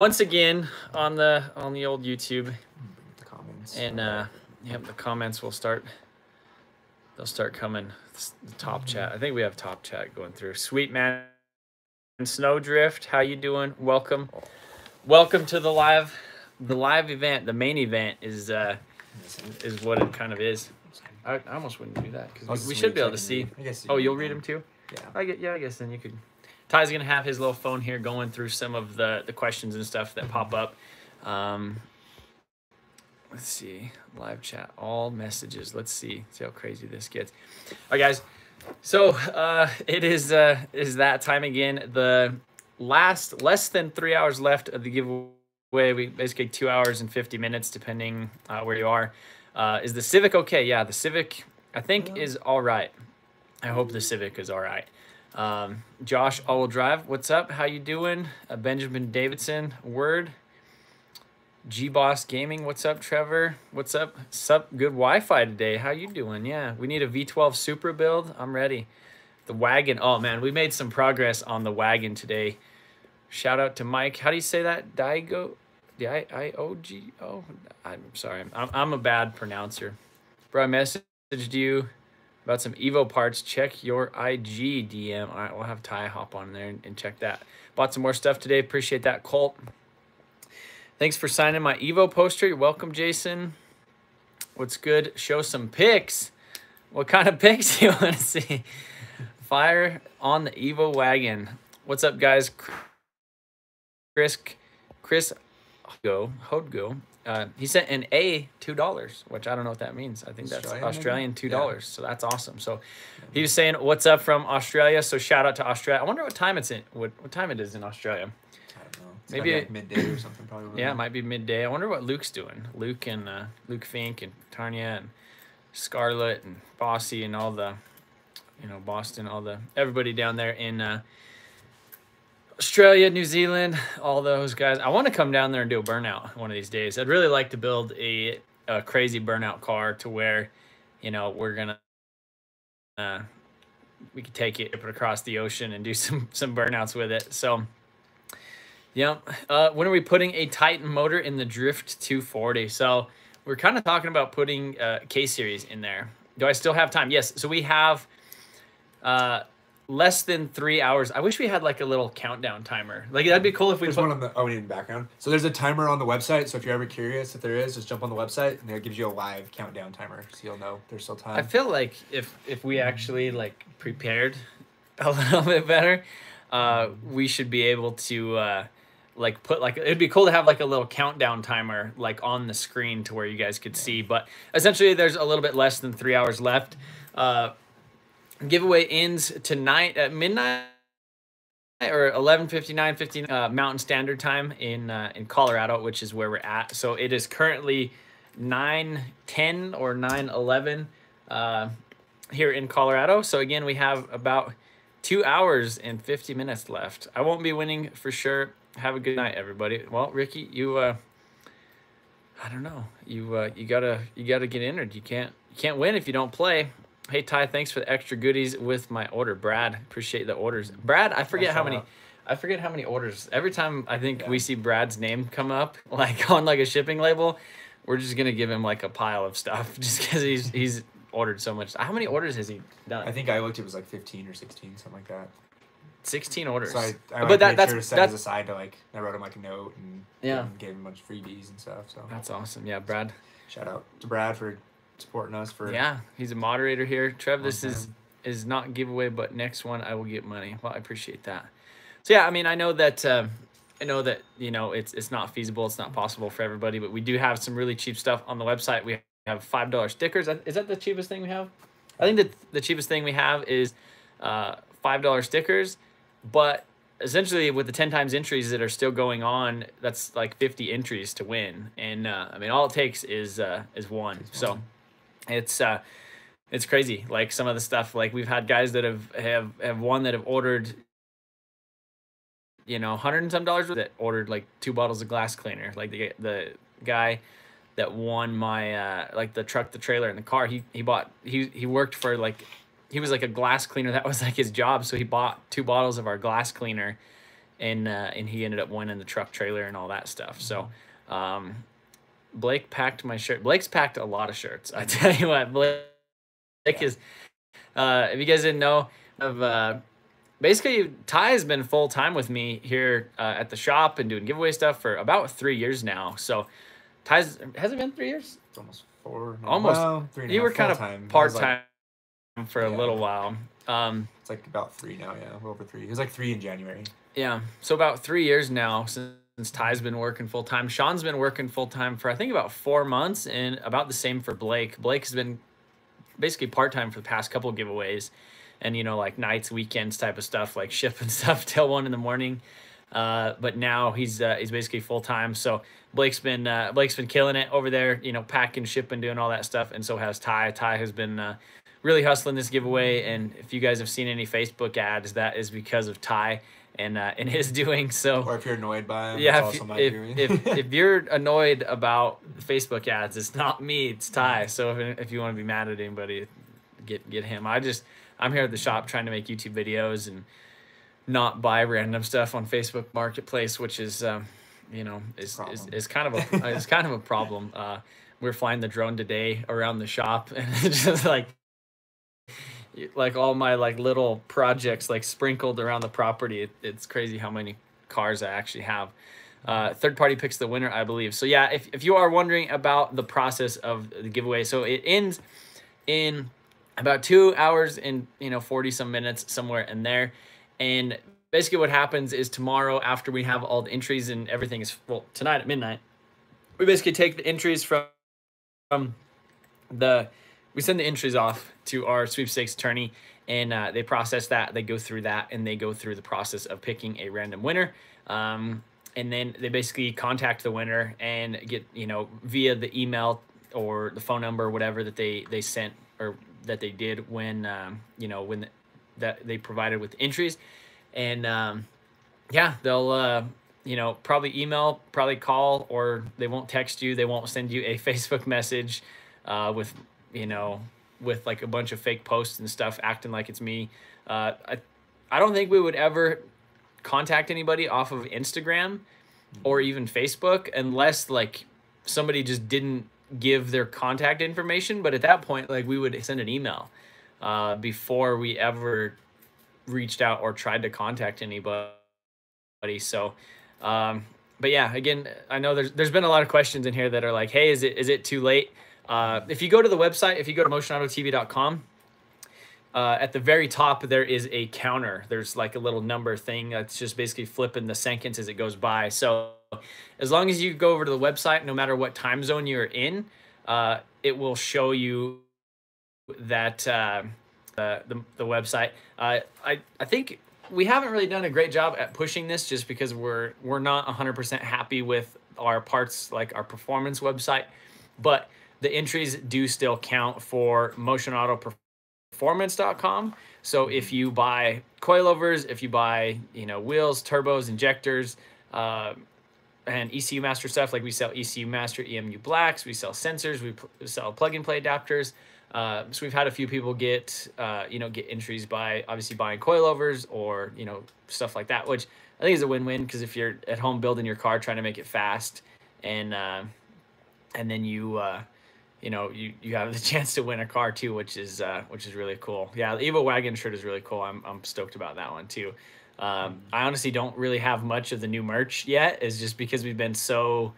once again on the on the old YouTube, The comments. and uh, yep, the comments will start. They'll start coming. The top chat. I think we have top chat going through. Sweet man, Snowdrift, how you doing? Welcome, welcome to the live, the live event. The main event is uh is what it kind of is. I, I almost wouldn't do that because we, we should be able to see. I guess Oh, you you'll read them too. Yeah. I get yeah, I guess then you could. Ty's gonna have his little phone here going through some of the the questions and stuff that pop up. Um, let's see, live chat, all messages. Let's see, see how crazy this gets. All right, guys. So uh, it is uh, is that time again. The last less than three hours left of the giveaway. We basically two hours and fifty minutes, depending uh, where you are. Uh, is the Civic okay? Yeah, the Civic I think is all right. I hope the Civic is all right. Um, Josh All Drive, what's up? How you doing? Uh, Benjamin Davidson, word. G Boss Gaming, what's up, Trevor? What's up? Sup? Good Wi-Fi today. How you doing? Yeah, we need a V12 Super build. I'm ready. The wagon. Oh man, we made some progress on the wagon today. Shout out to Mike. How do you say that? Daigo, D I I O G O. I'm sorry. I'm I'm a bad pronouncer. Bro, I messaged you about some Evo parts. Check your IG DM. All right, we'll have Ty hop on there and, and check that. Bought some more stuff today. Appreciate that, Colt. Thanks for signing my Evo poster. You're welcome, Jason. What's good? Show some pics. What kind of pics you want to see? Fire on the Evo wagon. What's up, guys? Chris, Chris, go Hodgo. Uh, he sent an A two dollars, which I don't know what that means. I think that's Australian? Australian two Yeah. dollars. So that's awesome. So he was saying, "What's up from Australia?" So shout out to Australia. I wonder what time it's in. What what time it is in Australia? I don't know. It's Maybe maybe like midday or something probably. Yeah, it might be midday. I wonder what Luke's doing. Luke and uh, Luke Fink and Tanya and Scarlett and Bossy and all the, you know, Boston, all the everybody down there in uh, Australia, New Zealand, all those guys. I want to come down there and do a burnout one of these days. I'd really like to build a, a crazy burnout car to where, you know, we're gonna. Uh, we could take it, put across the ocean, and do some some burnouts with it. So, yeah. Uh, when are we putting a Titan motor in the Drift 240? So we're kind of talking about putting uh, K series in there. Do I still have time? Yes. So we have uh, less than three hours. I wish we had like a little countdown timer. Like that'd be cool if we There's put. one on the oh we need the background. So there's a timer on the website. So if you're ever curious if there is, just jump on the website and it gives you a live countdown timer, so you'll know there's still time. I feel like if if we actually like prepared a little bit better, uh, we should be able to uh, like put like it'd be cool to have like a little countdown timer like on the screen to where you guys could see. But essentially, there's a little bit less than three hours left. Uh, giveaway ends tonight at midnight or 11:59 15 uh, Mountain Standard Time in uh, in Colorado, which is where we're at. So it is currently 9:10 or 9:11 uh, here in Colorado. So again, we have about two hours and 50 minutes left. I won't be winning for sure. Have a good night, everybody. Well, Ricky, you uh, I don't know. You uh, you gotta you gotta get entered. You can't you can't win if you don't play. Hey Ty, thanks for the extra goodies with my order. Brad, appreciate the orders. Brad, I forget how many. I forget how many orders. Every time I think we see Brad's name come up like on like a shipping label, we're just gonna give him like a pile of stuff just because he's he's ordered so much. How many orders has he done? I think I looked it was like 15 or 16, something like that. 16 orders. So I, I but that made that's sure to set that's aside to like I wrote him like a note and Yeah. and gave him a bunch of freebies and stuff. So that's awesome. Yeah, Brad. shout out to Brad for supporting us for Yeah, he's a moderator here. Trev, this Long is is not giveaway, but next one I will get money. Well, I appreciate that. So yeah, I mean, I know that uh, I know that you know it's it's not feasible, it's not possible for everybody, but we do have some really cheap stuff on the website. We have five dollar stickers. Is that the cheapest thing we have? I think that the cheapest thing we have is uh, five dollar stickers, but essentially with the 10 times entries that are still going on that's like 50 entries to win and uh, i mean all it takes is uh, is one so it's uh it's crazy like some of the stuff like we've had guys that have have have won that have ordered you know hundred and some dollars that ordered like two bottles of glass cleaner like the the guy that won my uh like the truck the trailer and the car he he bought he he worked for like he was like a glass cleaner that was like his job so he bought two bottles of our glass cleaner and uh, and he ended up winning the truck trailer and all that stuff. So. Um, Blake packed my shirt. Blake's packed a lot of shirts. I tell you what, Blake, Blake is. Uh, if you guys didn't know, of uh, basically Ty has been full time with me here uh, at the shop and doing giveaway stuff for about three years now. So Ty's has it been three years? It's almost four. no, Almost. well, three and You were kind of. Part was like- time for a Yeah. little while. Um, It's like about three now. Yeah, over three. It was like three in January. Yeah. So about three years now since, since Ty's been working full time. Sean's been working full time for I think about four months, and about the same for Blake. Blake has been basically part time for the past couple giveaways, and you know like nights, weekends type of stuff, like shipping stuff till one in the morning. Uh, but now he's uh, he's basically full time. So Blake's been uh, Blake's been killing it over there. You know, packing, shipping, doing all that stuff, and so has Ty. Ty has been uh, really hustling this giveaway. And if you guys have seen any Facebook ads, that is because of Ty and uh, and his doing. So Or if you're annoyed by him, yeah, it's if, also my if, if, if you're annoyed about Facebook ads, it's not me, it's Ty. So if, if you want to be mad at anybody, get get him. I just I'm here at the shop trying to make YouTube videos and not buy random stuff on Facebook Marketplace, which is um, you know is, is is kind of a is kind of a problem. Uh, we're flying the drone today around the shop and it's just like like all my like little projects like sprinkled around the property. It, it's crazy how many cars I actually have. Uh, third party picks the winner, I believe. So yeah, if, if you are wondering about the process of the giveaway, so it ends in about two hours and you know 40 some minutes somewhere in there and basically what happens is tomorrow after we have all the entries and everything is well tonight at midnight we basically take the entries from from the we send the entries off to our sweepstakes attorney and uh, they process that they go through that and they go through the process of picking a random winner. Um, and then they basically contact the winner and get you know via the email or the phone number or whatever that they they sent or that they did when um, you know when that they provided with entries. And um, yeah they'll uh, you know probably email probably call or they won't text you they won't send you a facebook message uh, with you know with like a bunch of fake posts and stuff acting like it's me uh, I, I don't think we would ever contact anybody off of instagram or even facebook unless like somebody just didn't give their contact information. But at that point like we would send an email uh, before we ever reached out or tried to contact anybody. So um, but yeah again i know there's there's been a lot of questions in here that are like hey is it is it too late uh, if you go to the website if you go to motionautotv.com uh, at the very top there is a counter. There's like a little number thing that's just basically flipping the seconds as it goes by. So as long as you go over to the website no matter what time zone you're in uh, it will show you that uh, the, the, website. Uh, I, I think we haven't really done a great job at pushing this just because we're we're not 100% happy with our parts like our performance website. But the entries do still count for motion auto performance.com so if you buy coilovers if you buy you know wheels turbos injectors uh, and ECU master stuff like we sell ECU master EMU blacks we sell sensors we pl- sell plug and play adapters uh, so we've had a few people get uh, you know get entries by obviously buying coilovers or you know stuff like that which I think is a win-win because if you're at home building your car trying to make it fast and uh, and then you uh, you know you, you have the chance to win a car too which is uh, which is really cool. Yeah the Evo wagon shirt is really cool. I'm, I'm stoked about that one too. Um, I honestly don't really have much of the new merch yet. Is just because we've been so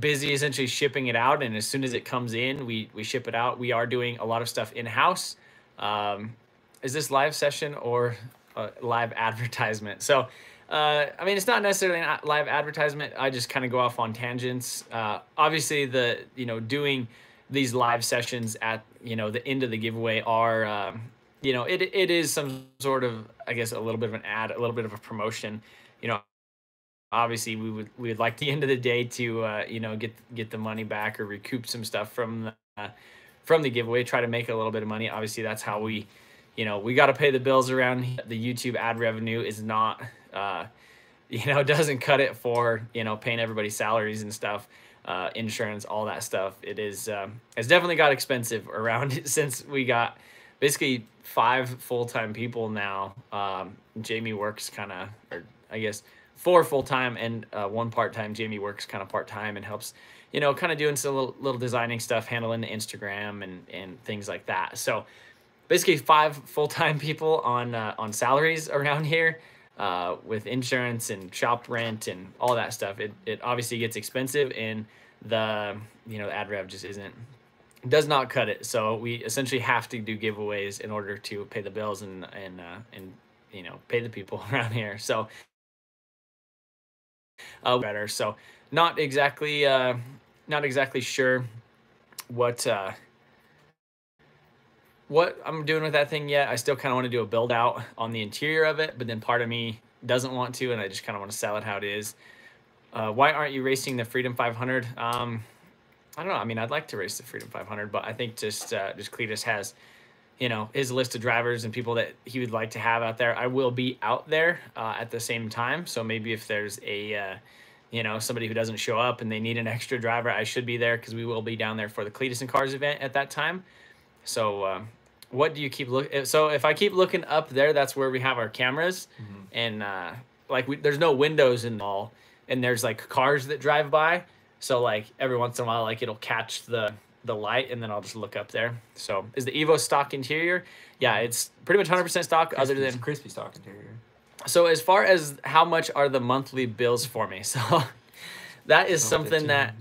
busy essentially shipping it out and as soon as it comes in we we ship it out. We are doing a lot of stuff in house um, is this live session or a live advertisement? So uh, I mean, it's not necessarily a live advertisement. I just kind of go off on tangents. Uh, obviously, the you know doing these live sessions at you know the end of the giveaway are um, you know it it is some sort of I guess a little bit of an ad, a little bit of a promotion. You know, obviously we would we would like the end of the day to uh, you know get get the money back or recoup some stuff from the, uh, from the giveaway. Try to make a little bit of money. Obviously, that's how we you know we got to pay the bills around. The YouTube ad revenue is not uh, you know doesn't cut it for you know paying everybody's salaries and stuff. Uh, insurance, all that stuff. It is um, it's definitely got expensive around since we got basically five full time people now. Um, Jamie works kind of, or I guess four full time and uh, one part time. Jamie works kind of part time and helps, you know, kind of doing some little, little designing stuff, handling the Instagram and and things like that. So basically, five full time people on uh, on salaries around here. Uh, with insurance and shop rent and all that stuff, it, it obviously gets expensive and the you know the ad rev just isn't does not cut it. So we essentially have to do giveaways in order to pay the bills and and uh, and you know pay the people around here. So uh, better. So not exactly uh, not exactly sure what uh, what I'm doing with that thing yet. I still kind of want to do a build out on the interior of it, but then part of me doesn't want to, and I just kind of want to sell it how it is. Uh, why aren't you racing the Freedom 500? Um, I don't know. I mean, I'd like to race the Freedom 500, but I think just uh, just Cleetus has, you know, his list of drivers and people that he would like to have out there. I will be out there uh, at the same time, so maybe if there's a, uh, you know, somebody who doesn't show up and they need an extra driver, I should be there because we will be down there for the Cleetus and Cars event at that time. So, uh, what do you keep look? So if I keep looking up there, that's where we have our cameras, mm-hmm. and uh, like we, there's no windows in the mall, and there's like cars that drive by so like every once in a while, like it'll catch the the light, and then I'll just look up there. So is the Evo stock interior? Yeah, it's pretty much 100% stock, crispy, other than crispy stock interior. So as far as how much are the monthly bills for me? So that is something that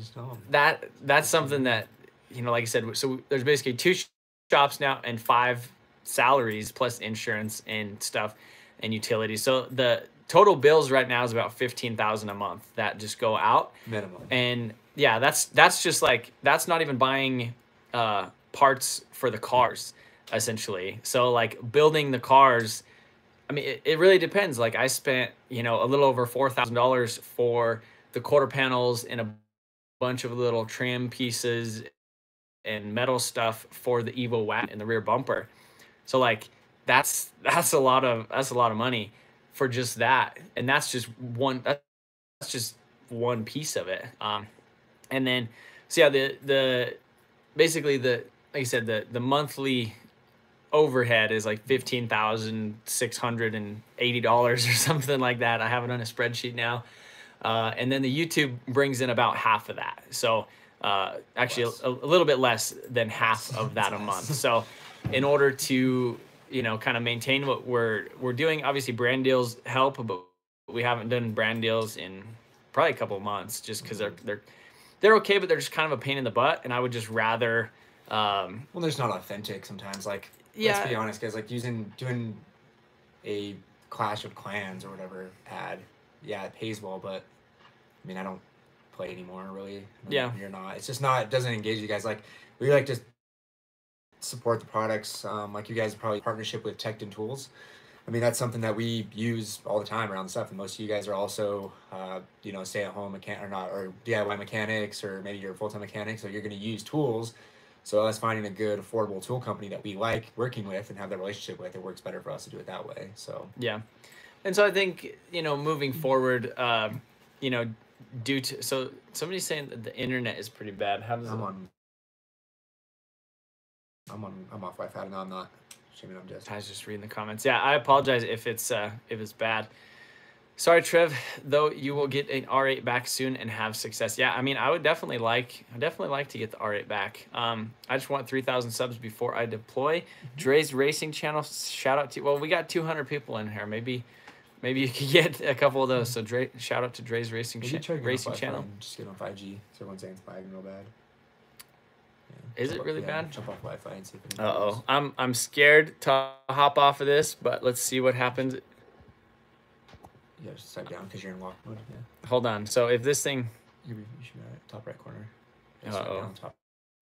that that's something that you know, like I said. So there's basically two shops now and five salaries plus insurance and stuff and utilities. So the total bills right now is about 15,000 a month that just go out minimum. And yeah, that's that's just like that's not even buying uh parts for the cars essentially. So like building the cars I mean it, it really depends. Like I spent, you know, a little over $4,000 for the quarter panels and a bunch of little trim pieces and metal stuff for the Evo Watt and the rear bumper. So like that's that's a lot of that's a lot of money for just that, and that's just one. That's just one piece of it. Um, and then so yeah, the the basically the like I said the the monthly overhead is like fifteen thousand six hundred and eighty dollars or something like that. I have it on a spreadsheet now, uh, and then the YouTube brings in about half of that. So uh, actually a, a, little bit less than half of that a month. So in order to you know kind of maintain what we're we're doing. Obviously, brand deals help, but we haven't done brand deals in probably a couple months just because they're they're they're okay, but they're just kind of a pain in the butt. And I would just rather. Um, well, there's not authentic sometimes. Like, yeah. let's be honest, guys. Like using doing a Clash of Clans or whatever ad, yeah, it pays well, but I mean, I don't play anymore really. yeah, you're not. It's just not. It doesn't engage you guys. Like we like just support the products. Um, like you guys probably partnership with Tekton Tools. I mean, that's something that we use all the time around the stuff. And most of you guys are also, uh, you know, stay at home mechanic or not, or DIY mechanics, or maybe you're a full time mechanic. So you're going to use tools. So us finding a good, affordable tool company that we like working with and have that relationship with, it works better for us to do it that way. So yeah, and so I think you know moving forward, um, you know, due to so somebody's saying that the internet is pretty bad. How does I'm it... on I'm on. I'm off Wi-Fi. No, I'm not. Assuming I'm just. I was just reading the comments. Yeah, I apologize if it's uh if it's bad. Sorry, Trev. Though you will get an R8 back soon and have success. Yeah, I mean, I would definitely like. I definitely like to get the R8 back. Um, I just want 3,000 subs before I deploy. Mm-hmm. Dre's Racing Channel. Shout out to. Well, we got 200 people in here. Maybe. Maybe you could get a couple of those. So Dre, shout out to Dre's Racing, cha- Racing Channel. Just get on 5G. So everyone's saying it's lagging real bad. Yeah. Is it really yeah, bad? Jump off Wi-Fi and see if Uh oh, I'm I'm scared to hop off of this, but let's see what happens. Yeah, just side down because you're in lock mode. Yeah. Hold on. So if this thing, you, should be right, top right corner. Uh oh. Down, top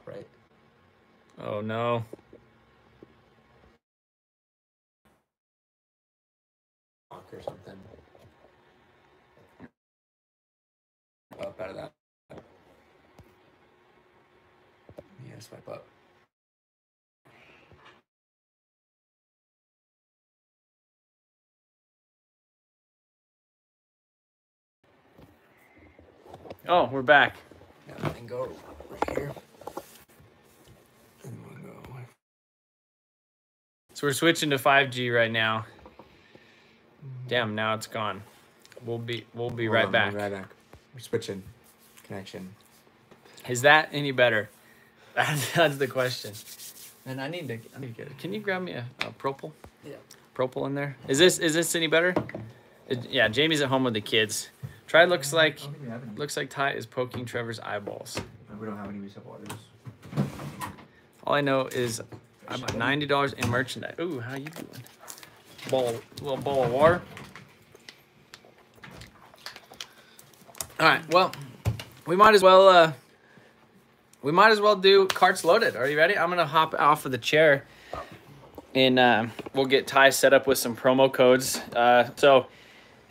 right. Oh no. Or something. Up out of that. Yeah, swipe up. Oh, we're back. Yeah, and go right here. So we're switching to 5G right now. Damn, now it's gone. We'll be we'll be Hold right on, back. we'll be Right back. We're switching connection. Is that any better? That's, that's the question. And I need to I need to get it. Can you grab me a, a propel? Yeah. Propel in there. Is this is this any better? It- yeah, Jamie's at home with the kids. Try looks like I don't think we have any. looks like Ty is poking Trevor's eyeballs. We don't have any reset waters. All I know is I bought ninety dollars in merchandise. Ooh, how you doing? Bowl, little bowl of water. All right. Well, we might as well. Uh, we might as well do carts loaded. Are you ready? I'm gonna hop off of the chair, and uh, we'll get Ty set up with some promo codes. Uh, so,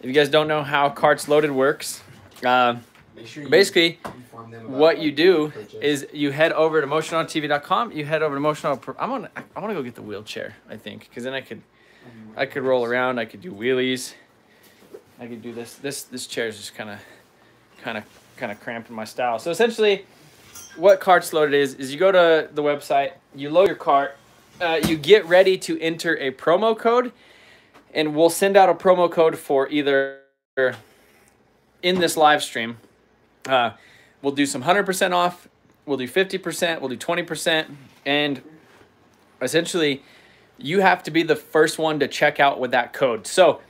if you guys don't know how carts loaded works, uh, sure basically inform them about what you do purchase. is you head over to motionautotv.com you head over to motion Pro- i'm gonna i want to go get the wheelchair i think because then i could i could roll around i could do wheelies. I could do this this this chair is just kind of kind of kind of cramping my style. So essentially what carts loaded is is you go to the website you load your cart uh, you get ready to enter a promo code and we'll send out a promo code for either in this live stream. Uh, we'll do some 100% off we'll do 50% we'll do 20% and essentially you have to be the first one to check out with that code so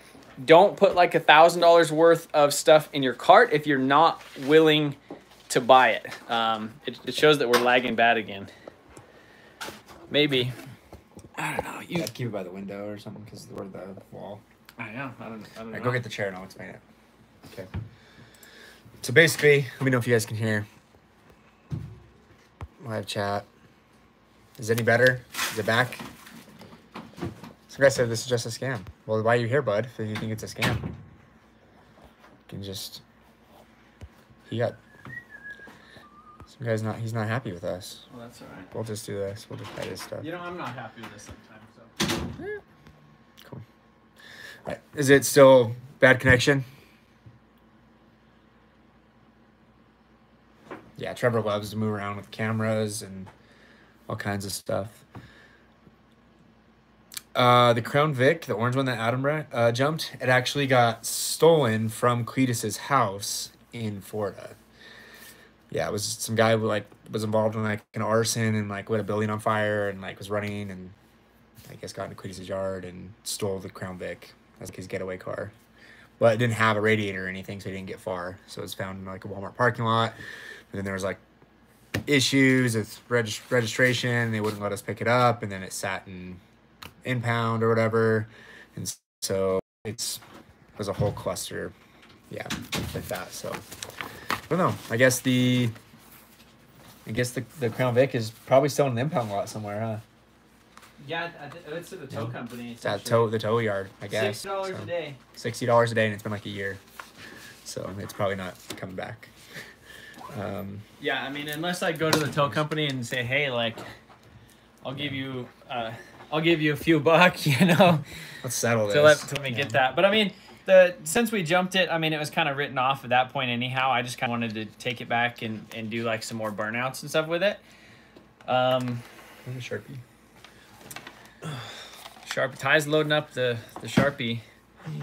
don't put like a thousand dollars worth of stuff in your cart if you're not willing to buy it. Um, it, it shows that we're lagging bad again maybe i don't know you Yeah, keep it by the window or something because we're the wall. i know i don't, I don't All know go get the chair and I'll explain it. Okay. So basically, let me know if you guys can hear. Live chat. Is it any better? Is it back? Some guy said this is just a scam. Well, why are you here, bud? If you think it's a scam, you can just. He got. Some guy's not. He's not happy with us. well that's all right We'll just do this. We'll just edit his stuff. you know i'm not happy with this sometimes so Cool. All right. Is it still bad connection? Yeah, Trevor loves to move around with cameras and all kinds of stuff. Uh, the Crown Vic, the orange one that Adam uh, jumped, it actually got stolen from Cleetus's house in Florida. Yeah, it was some guy who like was involved in like an arson and like lit a building on fire and like was running and I guess got into Cleetus's yard and stole the Crown Vic as like his getaway car. But it didn't have a radiator or anything, so he didn't get far. So it was found in like a Walmart parking lot. And then there was like issues with reg- registration. They wouldn't let us pick it up, and then it sat in impound or whatever. And so it's it was a whole cluster, yeah, like that. So I don't know. I guess the I guess the the Crown Vic is probably still in the impound lot somewhere, huh? yeah I th- it's at the tow company It's at tow the tow yard, I guess. Sixty dollars so. a day. sixty dollars a day, and it's been like a year, so it's probably not coming back. Um, Yeah, I mean, unless I go to the tow company and say, "Hey, like, I'll give you, uh, I'll give you a few bucks," you know, let's settle this. to let, let me get that. But I mean, the since we jumped it, I mean, it was kind of written off at that point anyhow. I just kind of wanted to take it back and and do like some more burnouts and stuff with it. Um, Sharpie. Sharpie Ty's loading up the the Sharpie.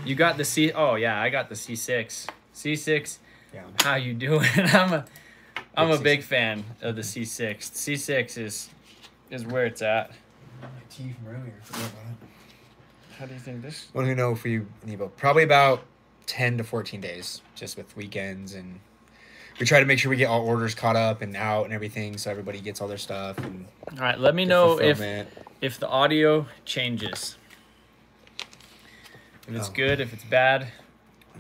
You got the C. Oh yeah, I got the C six. C six. Yeah. How you doing? I'm a I'm a Big big fan of the C six. C six is is where it's at. Tea from earlier. Forgot about it. How do you think this? What do you know if we need about probably about ten to fourteen days, just with weekends and we try to make sure we get all orders caught up and out and everything, so everybody gets all their stuff and All right, let me know if fulfillment. if the audio changes. If it's Oh. good, if it's bad,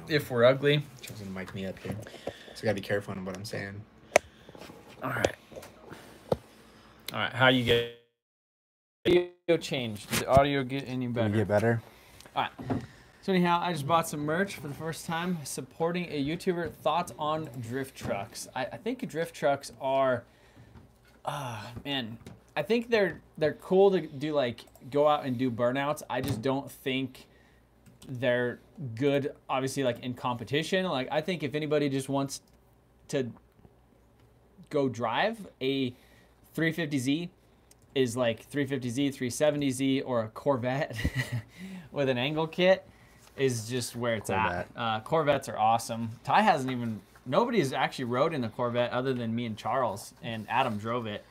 if we're ugly. Trying to mic me up here, so I gotta be careful on what I'm saying. All right. All right, how you get audio changed? Did the audio get any better? Get better. All right. So anyhow, I just bought some merch for the first time, supporting a YouTuber. Thoughts on drift trucks? I, I think drift trucks are, ah man, I think they're they're cool to do like go out and do burnouts. I just don't think they're good. Obviously, like in competition. Like I think if anybody just wants to go drive a 350Z is like 350Z, 370Z, or a Corvette with an angle kit is just where it's Corvette. at. Uh, Corvettes are awesome. Ty hasn't even nobody's actually rode in a Corvette other than me and Charles, and Adam drove it.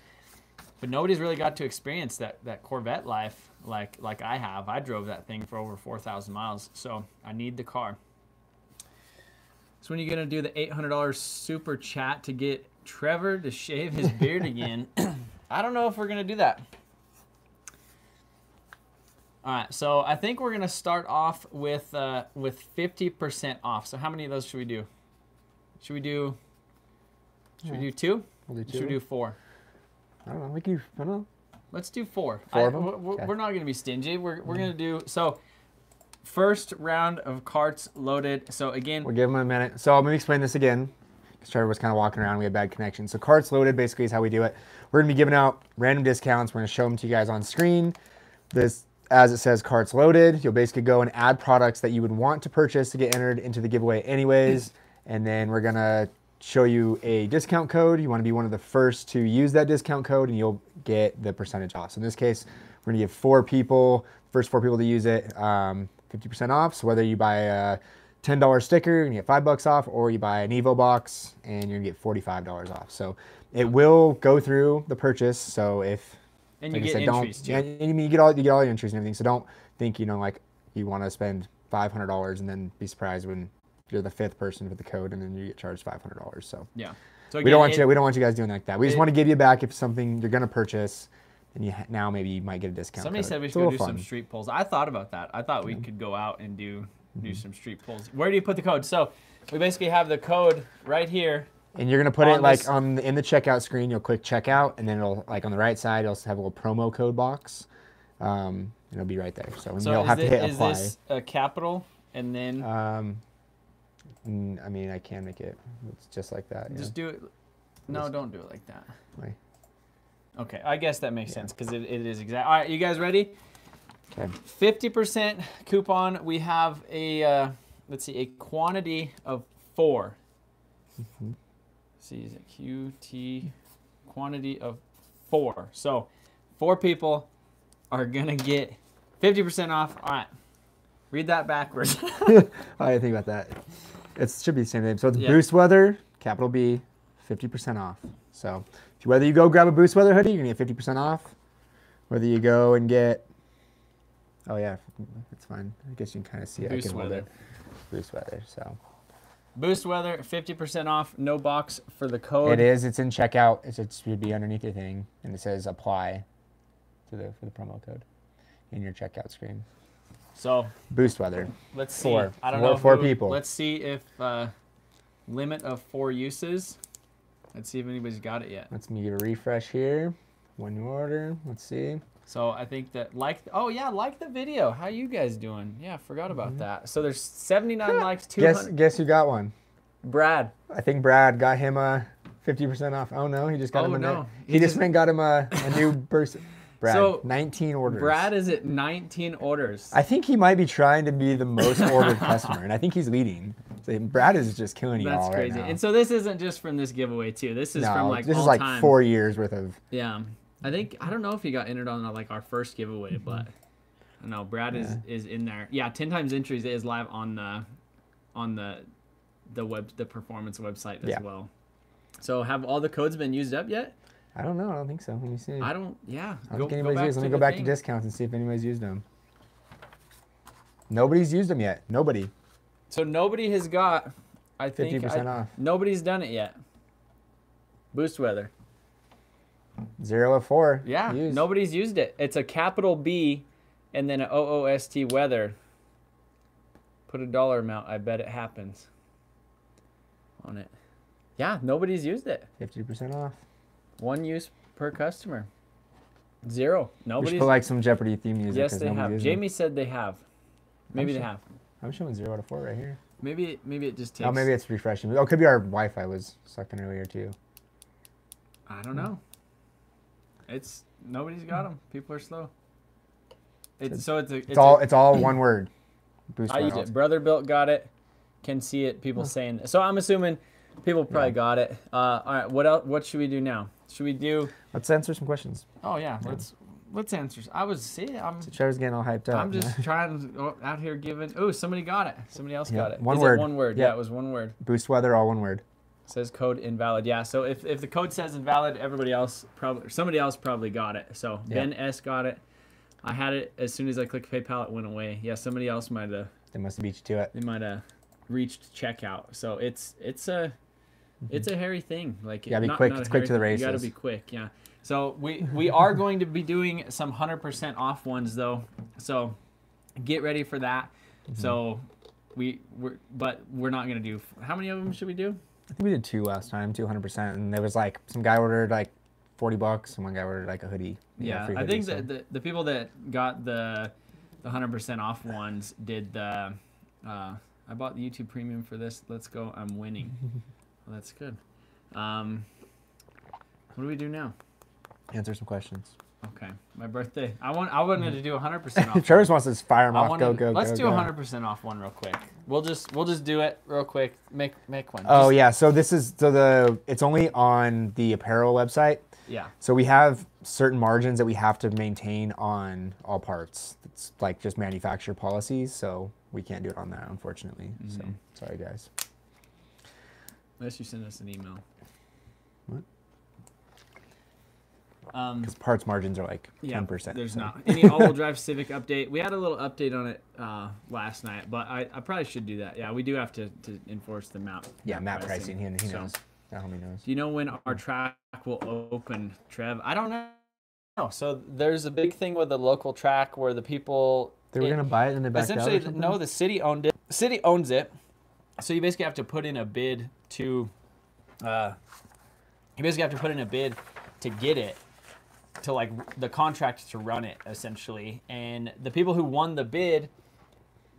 But nobody's really got to experience that that Corvette life like like I have. I drove that thing for over four thousand miles, so I need the car. So when are you gonna do the eight hundred dollars super chat to get Trevor to shave his beard again? I don't know if we're gonna do that. All right, so I think we're gonna start off with uh, with fifty percent off. So how many of those should we do? Should we do? Should we do two? We'll do Should we do four? I don't know. We can. I don't know. Let's do four. Four I- of 'em? we're- Okay. we're not gonna be stingy. We're we're gonna do so. First round of carts loaded. So again, We'll give them a minute. So let me explain this again. Trevor was kind of walking around. We had bad connection. So carts loaded basically is how we do it. We're going to be giving out random discounts. We're going to show them to you guys on screen. This, as it says, carts loaded. You'll basically go and add products that you would want to purchase to get entered into the giveaway anyways. And then we're going to show you a discount code. You want to be one of the first to use that discount code and you'll get the percentage off. So in this case, we're going to give four people, first four people to use it, um, 50% off. So whether you buy a $10 sticker, and you're get five bucks off, or you buy an Evo box and you're gonna get $45 off. So it will go through the purchase. So if and like you I get said, entries too. yeah, and you mean you get all you get all your entries and everything. So don't think you know like you want to spend five hundred dollars and then be surprised when you're the fifth person with the code and then you get charged five hundred dollars. So Yeah. So we don't want it- you we don't want you guys doing like that. We just it- want to give you back if something you're gonna purchase, and you ha- now maybe you might get a discount. Somebody code. said we should go do little some street polls. I thought about that. I thought we could go out and do do Mm-hmm. some street pulls. Where do you put the code? So we basically have the code right here. And you're gonna put it like this- on the, in the checkout screen. You'll click checkout, and then it'll like on the right side, it'll have a little promo code box. Um, it'll be right there. So, So you'll is, have to it- hit is apply. this a capital and then Um, I mean, I can make it. It's just like that. Yeah. just do it? No, Just- don't do it like that. Why? Okay, I guess that makes sense because it, it is exact. All right, you guys ready? Okay. Fifty percent coupon. We have a uh, let's see a quantity of 4 Mm-hmm. See, is it QT quantity of four? So four people are gonna get fifty percent off. All right, read that backwards. I didn't think about that. It should be the same name. So it's Yeah. Boost Weather, capital B, 50% off. So whether you go grab a Boost Weather hoodie, you're gonna get 50% off. Whether you go and get, oh yeah, it's fine. I guess you can kind of see it. I Boost can hold Weather. it. Boost Weather. So Boost weather, fifty percent off. No box for the code. it is. It's in checkout. It's, it should be underneath your thing, and it says apply to the for the promo code in your checkout screen. So Boost Weather. let's see. Four. I don't Four- know. four who- people. Let's see if uh, limit of four uses. Let's see if anybody's got it yet. Let's me give a refresh here. One new order. Let's see. So I think that like oh yeah like the video. How you guys doing? Yeah, forgot about that. So there's 79 likes, Mm-hmm. Guess 200. guess who got one? Brad. I think Brad got him a 50% off. Oh no, he just got Oh, him a no. He, He just just- went got him a, a new person. Brad, So, 19 orders. Brad is at 19 orders. I think he might be trying to be the most ordered customer, and I think he's leading. So Brad is just killing you That's all right crazy. now. And so this isn't just from this giveaway too. This is no, from like this all is like time. four years worth of. Yeah, I think I don't know if he got entered on like our first giveaway, Mm-hmm. but I know Brad is is in there. Yeah, ten times entries is live on the on the the web the performance website as Yeah. well. So have all the codes been used up yet? I don't know. I don't think so. Let me see. I don't. Yeah. I don't think anybody's used. Let me go back thing. to discounts and see if anybody's used them. Nobody's used them yet. Nobody. So nobody has got. I think 50% off. Nobody's done it yet. Boost weather. Zero of four. Yeah, used. nobody's used it. It's a capital B, and then an O O S T weather. Put a dollar amount. I bet it happens. On it. Yeah, nobody's used it. 50% off. One use per customer. Zero. We should put like some Jeopardy theme music. yes, they have. Jamie said they have. Maybe they sure. have. I'm showing zero out of four right here. Maybe maybe it just oh, takes. Oh, maybe it's refreshing. Oh, it could be our Wi-Fi was sucking earlier too. I don't know. It's nobody's got them. People are slow. It's so it's a. It's, It's all a, it's all one word. Boost I used it. Brother built got it. Can see it. People saying. So I'm assuming people probably Yeah. got it. Uh, all right. What else? What should we do now? Should we do? Let's answer some questions. Oh yeah. Let's let's answer. I was see. I'm So Trevor's getting all hyped up. I'm just trying to out here giving. Oh, somebody got it. Somebody else Yeah, got it. one Is it word. one word. Yeah. Yeah, it was one word. boost weather, all one word. Says code invalid. Yeah. So if, if the code says invalid, everybody else probably somebody else probably got it. So Yeah. Ben S got it. I had it as soon as I clicked PayPal. It went away. Yeah. Somebody else might have. They must have beat you to it. They might have reached checkout. So it's it's a it's a hairy thing. Like You gotta be not- quick. not It's quick to the thing. You gotta be quick. Yeah. So we we are going to be doing some hundred percent off ones though. So get ready for that. Mm-hmm. So we we're but we're not gonna do. How many of them should we do? I think we did two last time, two hundred percent, and there was like some guy ordered like forty bucks, and one guy ordered like a hoodie. you know, Yeah, free I think so- that the, the people that got the the hundred percent off ones did the. Uh, I bought the YouTube Premium for this. Let's go! I'm winning. well, that's good. Um, what do we do now? answer some questions. Okay, my birthday. I want. I wanted to do hundred percent off. Trevor's wants to fire him I off. wanted, Go go let's go. do go. hundred percent off one real quick. We'll just we'll just do it real quick. Make make one. Oh Just- yeah, so this is so the it's only on the apparel website. yeah. So we have certain margins that we have to maintain on all parts. It's like just manufacturer policies, so we can't do it on that, unfortunately. So Mhm. sorry, guys. Unless you send us an email. What? Um, Because parts margins are like Yeah, ten percent. There's not any all-wheel drive Civic update. We had a little update on it uh, last night, but I, I probably should do that. Yeah, we do have to, to enforce the map. Yeah, map pricing. He, he So, knows. That homie knows. Do you know when our track will open, Trev? I don't know. So there's a big thing with the local track where the people They were it- gonna buy it and they backed out. essentially something? no the city owned it city owns it so you basically have to put in a bid to uh, you basically have to put in a bid to get it to like the contract to run it essentially. And the people who won the bid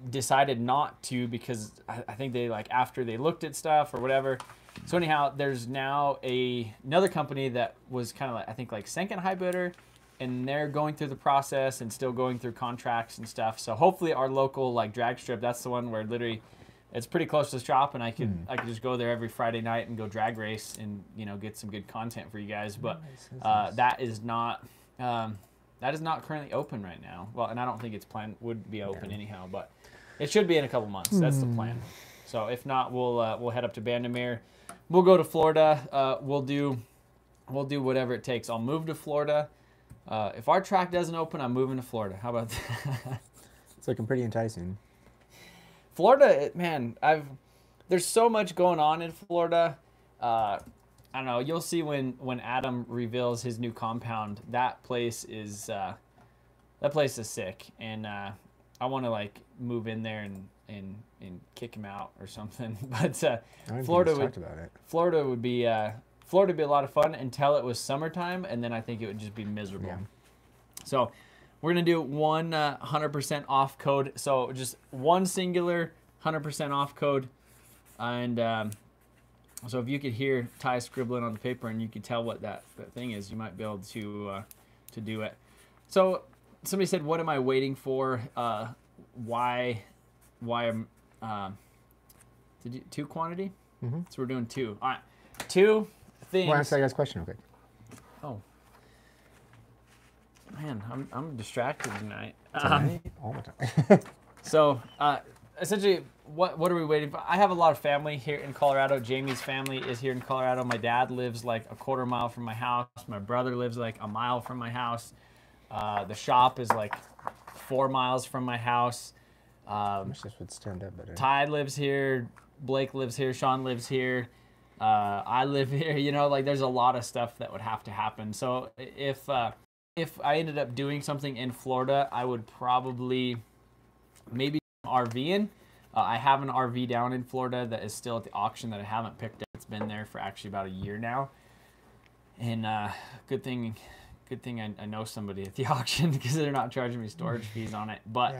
decided not to because I, I think they like after they looked at stuff or whatever. So anyhow there's now a another company that was kind of like i think like second high bidder and they're going through the process and still going through contracts and stuff. So hopefully our local like drag strip that's the one where literally it's pretty close to the shop and i could i could just go there every friday night and go drag race and you know get some good content for you guys. But uh, that is not um, that is not currently open right now. Well and i don't think it's planned would be open anyhow but it should be in a couple months. That's the plan. So if not we'll uh, we'll head up to Bandimere. We'll go to florida. Uh, we'll do we'll do whatever it takes. I'll move to florida. Uh, if our track doesn't open i'm moving to florida. How about that? It's looking pretty enticing. Florida, man, I've there's so much going on in Florida. Uh, I don't know. You'll see when when Adam reveals his new compound. That place is uh, that place is sick, and uh, I want to like move in there and and and kick him out or something. But uh, I don't think Florida would talked about it. Florida would be uh, Florida would be a lot of fun until it was summertime, and then I think it would just be miserable. Yeah. So we're gonna do one uh, 100% off code. So just one singular 100% off code, and um, so if you could hear Ty scribbling on the paper and you could tell what that, that thing is, you might be able to uh, to do it. So somebody said, "What am I waiting for? Uh, why why am um, did you two quantity? Mhm. So we're doing two. All right, two things. Well, answer that guy's question real quick. Oh. Man, I'm, I'm distracted tonight. Um, Tonight? All the time. so, uh, essentially, what what are we waiting for? I have a lot of family here in Colorado. Jamie's family is here in Colorado. My dad lives like a quarter mile from my house. My brother lives like a mile from my house. Uh, the shop is like four miles from my house. I Um, wish this would stand up better. Ty lives here. Blake lives here. Sean lives here. Uh, I live here. You know, like there's a lot of stuff that would have to happen. So if uh, if I ended up doing something in Florida, I would probably maybe RVing. Uh, I have an RV down in Florida that is still at the auction that I haven't picked up. It's been there for actually about a year now. And uh, good thing, good thing I, I know somebody at the auction because they're not charging me storage fees on it. But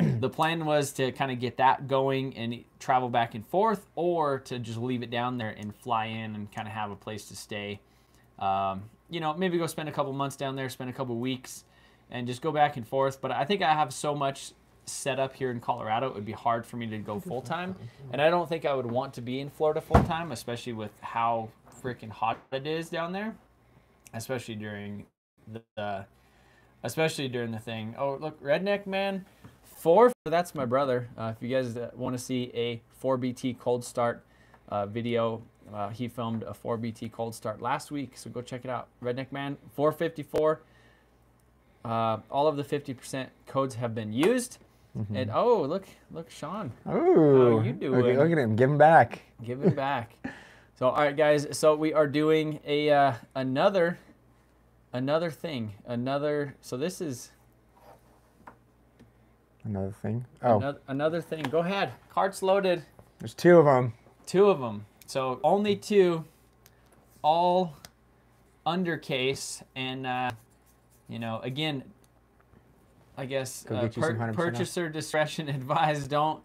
Yeah. the plan was to kind of get that going and travel back and forth, or to just leave it down there and fly in and kind of have a place to stay. Um, you know, maybe go spend a couple months down there, spend a couple weeks, and just go back and forth. But I think I have so much set up here in Colorado, it would be hard for me to go full time. And I don't think I would want to be in Florida full time, especially with how freaking hot it is down there, especially during the especially during the thing. Oh, look, Redneck Man, four. That's my brother. Uh, if you guys want to see a 4BT cold start uh, video, uh, he filmed a 4BT cold start last week, so go check it out. Redneck Man, 454. Uh, all of the 50% codes have been used. Mm-hmm. And oh, look, look, Sean, Ooh, you Look, doing? look at him, give him back. give it back. so, all right, guys. So we are doing a uh, another another thing, another. So this is Another thing. Oh, another, another thing. Go ahead. Carts loaded. there's two of them. Two of them. So only two. All under case, and uh, you know, again, I guess uh, get you pur- 100% off. purchaser discretion advised. Don't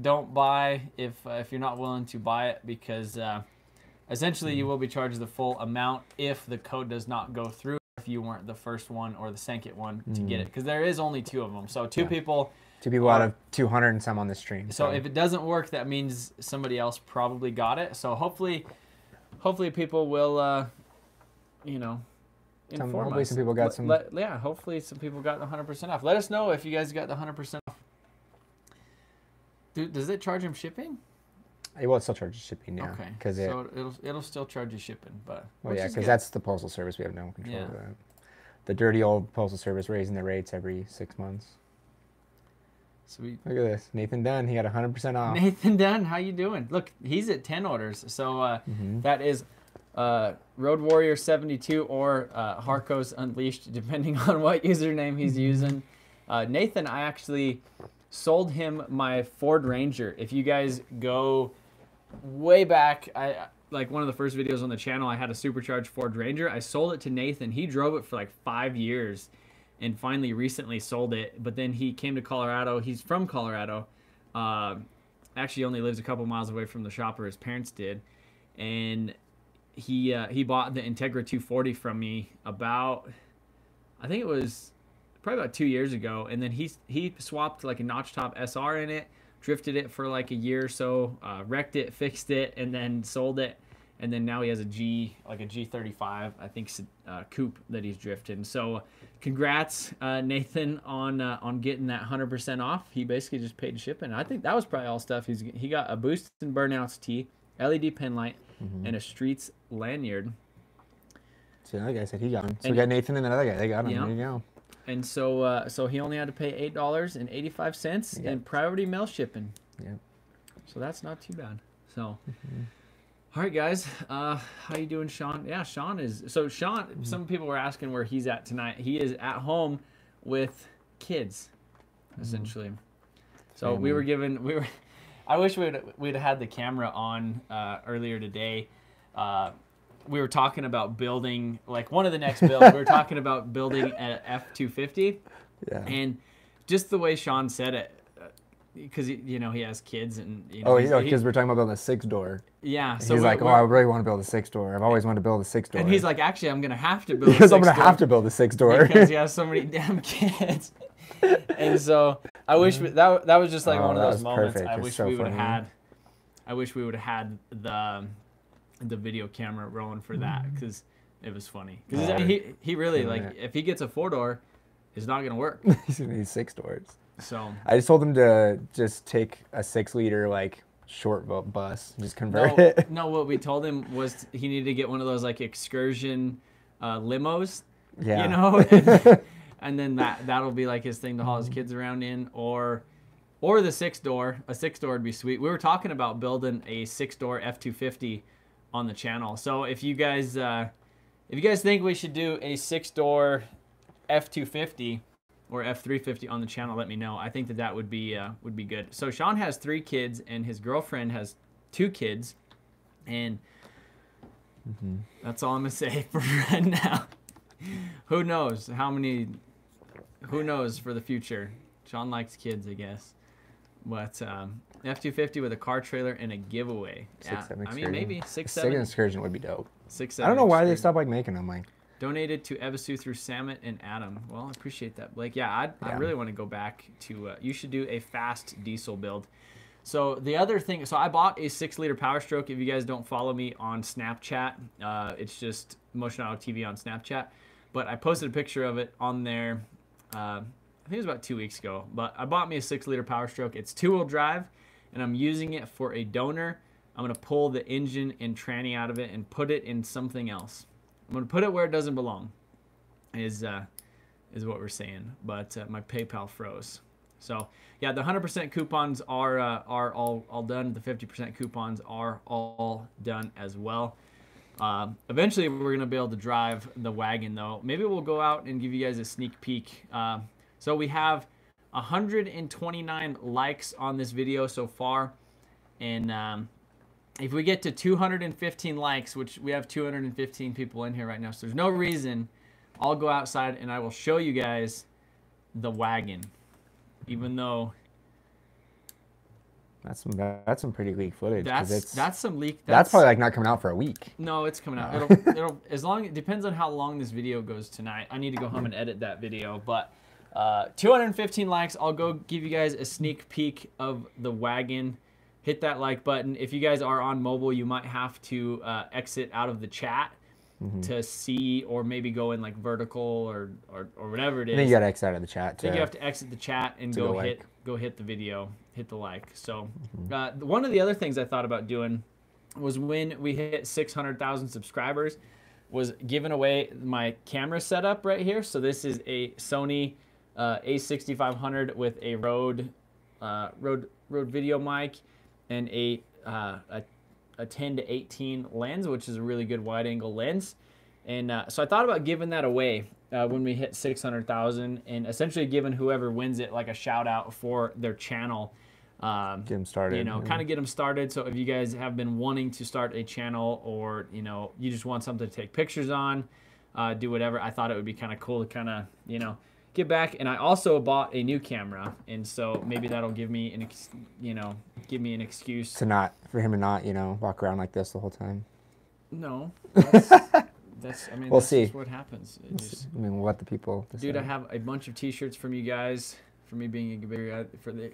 don't buy if uh, if you're not willing to buy it because uh, essentially Mm-hmm. you will be charged the full amount if the code does not go through. If you weren't the first one or the second one to get it, because there is only two of them. So two Mm. Yeah. people. Two people out of 200 and some on the stream. So if it doesn't work, that means somebody else probably got it. So hopefully, hopefully people will, uh, you know, Some- inform hopefully us. some people got some- let- yeah, hopefully some people got the hundred percent off. Let us know if you guys got the hundred percent off. Dude, does it charge him shipping? Well it will still charge you shipping, yeah. Okay. Because it, so it'll it'll still charge you shipping, but well, yeah, because that's the postal service. We have no control Yeah. over that. The dirty old postal service raising the rates every six months. Sweet. Look at this, Nathan Dunn. He got 100% off. Nathan Dunn, how you doing? Look, he's at ten orders. So uh, Mhm. that is uh, Road Warrior seventy two or uh, Harkos Unleashed, depending on what username he's using. Uh, Nathan, I actually sold him my Ford Ranger. If you guys go way back, I like one of the first videos on the channel. I had a supercharged Ford Ranger. I sold it to Nathan. He drove it for like five years, and finally recently sold it. But then he came to Colorado. He's from Colorado. Uh, actually, only lives a couple miles away from the shop where his parents did, and he uh, he bought the Integra 240 from me about I think it was probably about two years ago, and then he he swapped like a notch top SR in it, drifted it for like a year or so, uh, wrecked it, fixed it, and then sold it, and then now he has a G like a G35 I think uh, coupe that he's drifting. So congrats uh, Nathan on uh, on getting that 100% off. He basically just paid shipping. I think that was probably all stuff. He's he got a boost and burnouts tee, LED pen light, and a streets lanyard. So the other guy said he got him. So And- we got Nathan and another guy. They got him. Yeah. There you go. And so, uh, so he only had to pay eight dollars and eighty-five cents Yeah. in priority mail shipping. Yeah. So that's not too bad. So, all right, guys, uh, how you doing, Sean? Yeah, Sean is. So Sean, some people were asking where he's at tonight. He is at home with kids, essentially. So we were given. We were. I wish we'd we'd had the camera on uh, earlier today. Uh, we were talking about building like one of the next builds. we were talking about building an F two fifty. Yeah. And just the way Sean said it, because you know he has kids and you know, Oh, he's- oh, yeah, because we're talking about building a six door. yeah. So So he's like, oh, I really want to build a six door. I've always wanted to build a six door. and he's like, actually, I'm gonna have to build. a because I'm gonna six-door have to build a six door. because he has so many damn kids. and so I wish we, that that was just like Oh, one of those moments. perfect. I It's wish so we would have had. I wish we would have had the the video camera rolling for that because it was funny. Because. Oh, he he really killing like it. if he gets a four door, it's not gonna work. he's gonna need six doors. So I just told him to just take a six liter like short bu- bus, just convert no, it. no, what we told him was he needed to get one of those like excursion uh, limos Yeah. you know? And, and then that that'll be like his thing to haul his kids around in. Or or the six door. A six door would be sweet. We were talking about building a six door f-250 on the channel. So if you guys uh if you guys think we should do a six door f-250 or f-350 on the channel let me know. I think that that would be uh, would be good. So sean has three kids and his girlfriend has two kids and that's all i'm gonna say for right now. Who knows? How many who knows for the future? Sean likes kids i guess. But um, f-250 with a car trailer and a giveaway. Six, yeah seven i mean maybe six seven excursion would be dope. six I don't know why they stopped like making them. Like, donated to ebisu through samet and adam well i appreciate that blake yeah I'd, i really want to go back to uh, you should do a fast diesel build so the other thing so i bought a six liter power stroke if you guys don't follow me on snapchat uh, it's just motion auto tv on snapchat but I posted a picture of it on there. Uh, I think it was about two weeks ago. But I bought me a six liter Power Stroke. It's two wheel drive, and I'm using it for a donor. I'm gonna pull the engine and tranny out of it and put it in something else. I'm gonna put it where it doesn't belong. Is uh, is what we're saying. But uh, my PayPal froze. So yeah, the 100% coupons are uh, are all all done. The 50% coupons are all done as well. Uh, eventually, we're gonna be able to drive the wagon though. Maybe we'll go out and give you guys a sneak peek. Uh, so we have 129 likes on this video so far, and um, if we get to 215 likes, which we have 215 people in here right now, so there's no reason I'll go outside and I will show you guys the wagon, even though That's some that's some pretty leak footage. that's it's, that's some leak. that's probably like not coming out for a week. No, it's coming out. It'll, it'll as long it depends on how long this video goes tonight. I need to go home and edit that video, but uh, 215 likes. I'll go give you guys a sneak peek of the wagon. Hit that like button. If you guys are on mobile, you might have to uh, exit out of the chat Mm-hmm. to see, or maybe go in like vertical or or, or whatever it is. I think you gotta exit out of the chat. I think you have to exit the chat and to go go hit like. go hit the video, hit the like. So, Mm-hmm. uh, one of the other things I thought about doing was when we hit 600,000 subscribers, was giving away my camera setup right here. So this is a Sony uh, A6500 with a Rode uh, Rode Rode video mic and a uh, a a 10 to 18 lens, which is a really good wide angle lens. And uh, so I thought about giving that away uh, when we hit 600,000 and essentially giving whoever wins it like a shout out for their channel. Um, Get 'em started, You know, kind of get them started. So if you guys have been wanting to start a channel or, you know, you just want something to take pictures on, uh, do whatever, I thought it would be kind of cool to kind of, you know, get back. And I also bought a new camera. And so maybe that'll give me an, ex- you know, give me an excuse to not for him to not you know walk around like this the whole time. No. That's, that's I mean, We'll that's see. what happens. It just, I mean, we'll let the people. dude, I have a bunch of T-shirts from you guys for me being a bigger guy. For the,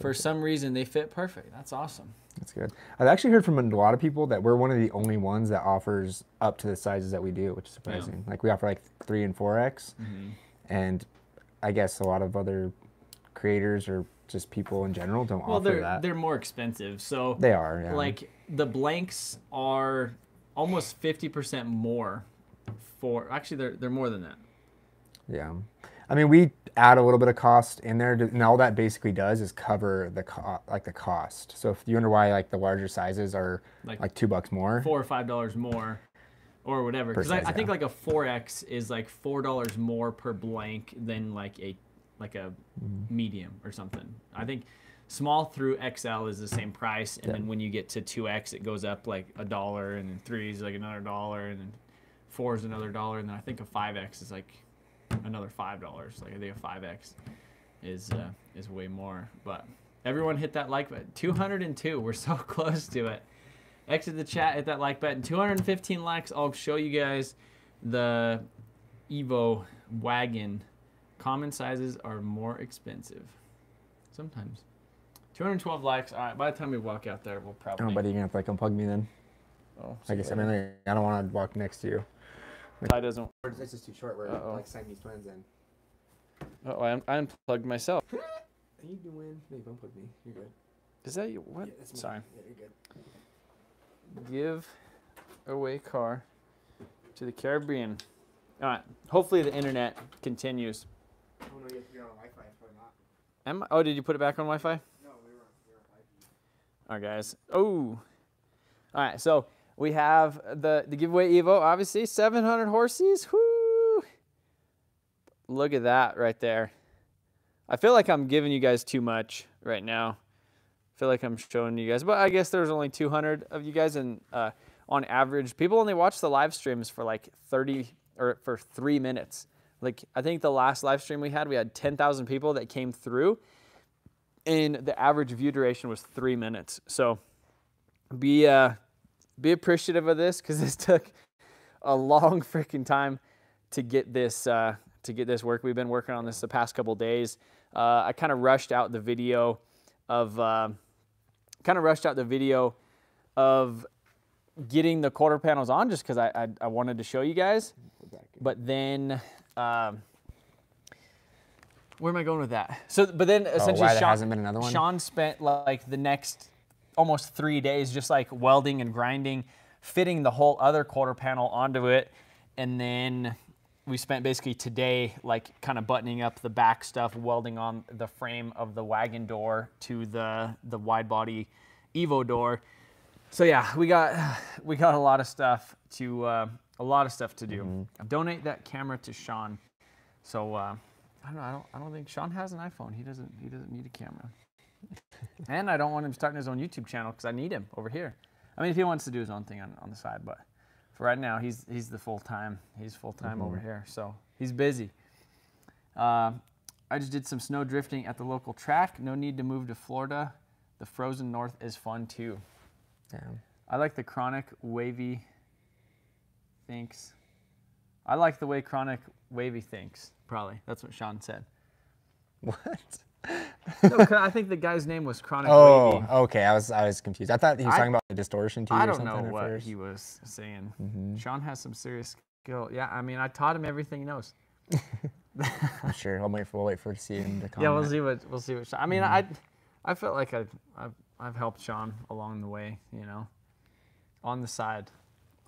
for some reason, they fit perfect. That's awesome. That's good. I've actually heard from a lot of people that we're one of the only ones that offers up to the sizes that we do, which is surprising. Like we offer like three and four X, Mm-hmm. And I guess a lot of other creators or just people in general don't Well, offer they're that. they're more expensive. So They are, yeah. like the blanks are almost fifty percent more. For actually, they're they're more than that. Yeah. I mean, we add a little bit of cost in there, to, and all that basically does is cover the co- like the cost. So if you wonder why like the larger sizes are Like- like, two bucks more, four or five dollars more or whatever. Because I, I think like a 4x is like four dollars more per blank than like a like a Mm-hmm. medium or something. I think small through xl is the same price and Yeah. then when you get to 2x it goes up like a dollar and then 3 is like another dollar and then 4 is another dollar and then i think a 5x is like another five dollars. Like i think a 5x is uh, is way more. But everyone hit that like button. 202 we're so close to it exit the chat, hit that like button. 215 likes. I'll show you guys the Evo wagon. Common sizes are more expensive. Sometimes. 212 likes. All right. By the time we walk out there, we'll probably. oh, buddy, you're gonna have to like unplug me then. Oh, I guess I mean like, I don't want to walk next to you. Ty doesn't. It's just too short. We're Uh-oh. like Siamese twins. And Oh, I, un- I unplugged myself. how you doing? No, you unplug me. You're good. Is that you? What? Yeah. Sorry. Yeah, you're good. Give away car to the Caribbean. All right. Hopefully the internet continues. Oh no, you have to be on Wi-Fi. Probably not. Am I- oh, did you put it back on Wi-Fi? No, we were on, we were on All right, guys. Oh. All right, so we have the the giveaway Evo, obviously 700 horses. Whoo! Look at that right there. I feel like I'm giving you guys too much right now. Feel like I'm showing you guys, but I guess there's only 200 of you guys, and uh, on average, people only watch the live streams for like 30 or for three minutes. Like I think the last live stream we had, we had 10,000 people that came through, and the average view duration was three minutes. So be uh, be appreciative of this because this took a long freaking time to get this uh, to get this work. We've been working on this the past couple days. Uh, I kind of rushed out the video of uh, kind of rushed out the video of getting the quarter panels on just because I, I I wanted to show you guys. But then. Um, where am I going with that? So, but then essentially, Oh, Sean, hasn't been another one? Sean spent like the next almost three days just like welding and grinding, fitting the whole other quarter panel onto it, and then we spent basically today like kind of buttoning up the back stuff, welding on the frame of the wagon door to the the wide body Evo door. So yeah, we got we got a lot of stuff to uh, a lot of stuff to do. Donate that camera to Sean. So uh, I don't know. I don't. I don't think Sean has an iPhone. He doesn't. He doesn't need a camera. and I don't want him starting his own YouTube channel because I need him over here. I mean, if he wants to do his own thing on, on the side, but right now, he's he's the full time. He's full time over here, so he's busy. Uh, I just did some snow drifting at the local track. No need to move to Florida. The frozen north is fun too. Yeah. I like the chronic wavy thinks. I like the way chronic wavy thinks. Probably that's what Sean said. What? No, I think the guy's name was chronic Oh, wavy. okay. I was I was confused. I thought he was I- talking about the distortion too I don't something know what first. he was saying. Mhm. Sean has some serious skill. Yeah, I mean, I taught him everything he knows. I'm sure. I'll wait for we'll wait for to see him to. Yeah, we'll see what we'll see what. Sean, I mean, I I felt like I I've, I've helped Sean along the way. You know, on the side,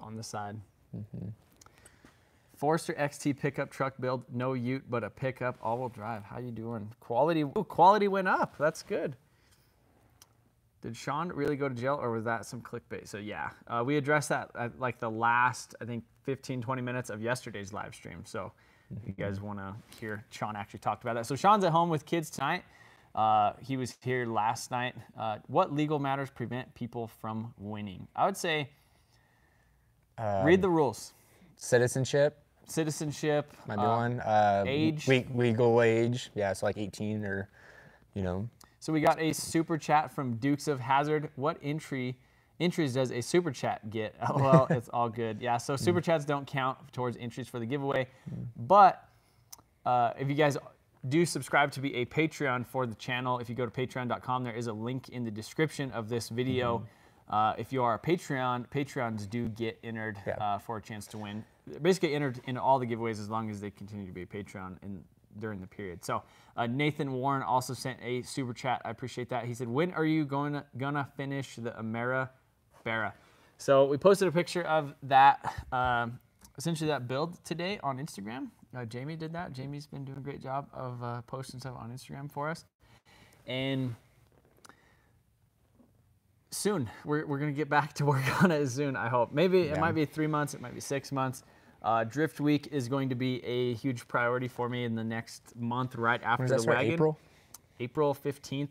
on the side. Forester XT pickup truck build, no Ute, but a pickup all-wheel drive. How you doing? Quality, ooh, quality went up. That's good. Did Sean really go to jail, or was that some clickbait? So yeah, uh, we addressed that at like the last, I think, 15, 20 minutes of yesterday's live stream. So if you guys want to hear Sean actually talked about that. So Sean's at home with kids tonight. Uh, he was here last night. Uh, what legal matters prevent people from winning? I would say Um, read the rules. citizenship Citizenship. might be uh, one. Uh, age. le- legal age. Yeah, so like 18 or, you know. So we got a super chat from Dukes of Hazard. What entry entries does a super chat get? Well, it's all good. Yeah, so super chats don't count towards entries for the giveaway. But uh, if you guys do subscribe to be a Patreon for the channel, if you go to patreon.com, there is a link in the description of this video. Uh, if you are a Patreon, Patreons do get entered Yeah. uh, for a chance to win. Basically, entered in all the giveaways as long as they continue to be a Patreon in during the period. So uh, Nathan Warren also sent a super chat. I appreciate that. He said, "When are you going to, gonna finish the Amera Barra?" So we posted a picture of that, um, essentially that build today on Instagram. Uh, Jamie did that. Jamie's been doing a great job of uh, posting stuff on Instagram for us, and soon we're, we're gonna get back to work on it soon. I hope. Maybe it might be three months. It might be six months. Uh, Drift Week is going to be a huge priority for me in the next month, right after the wagon. April? April 15th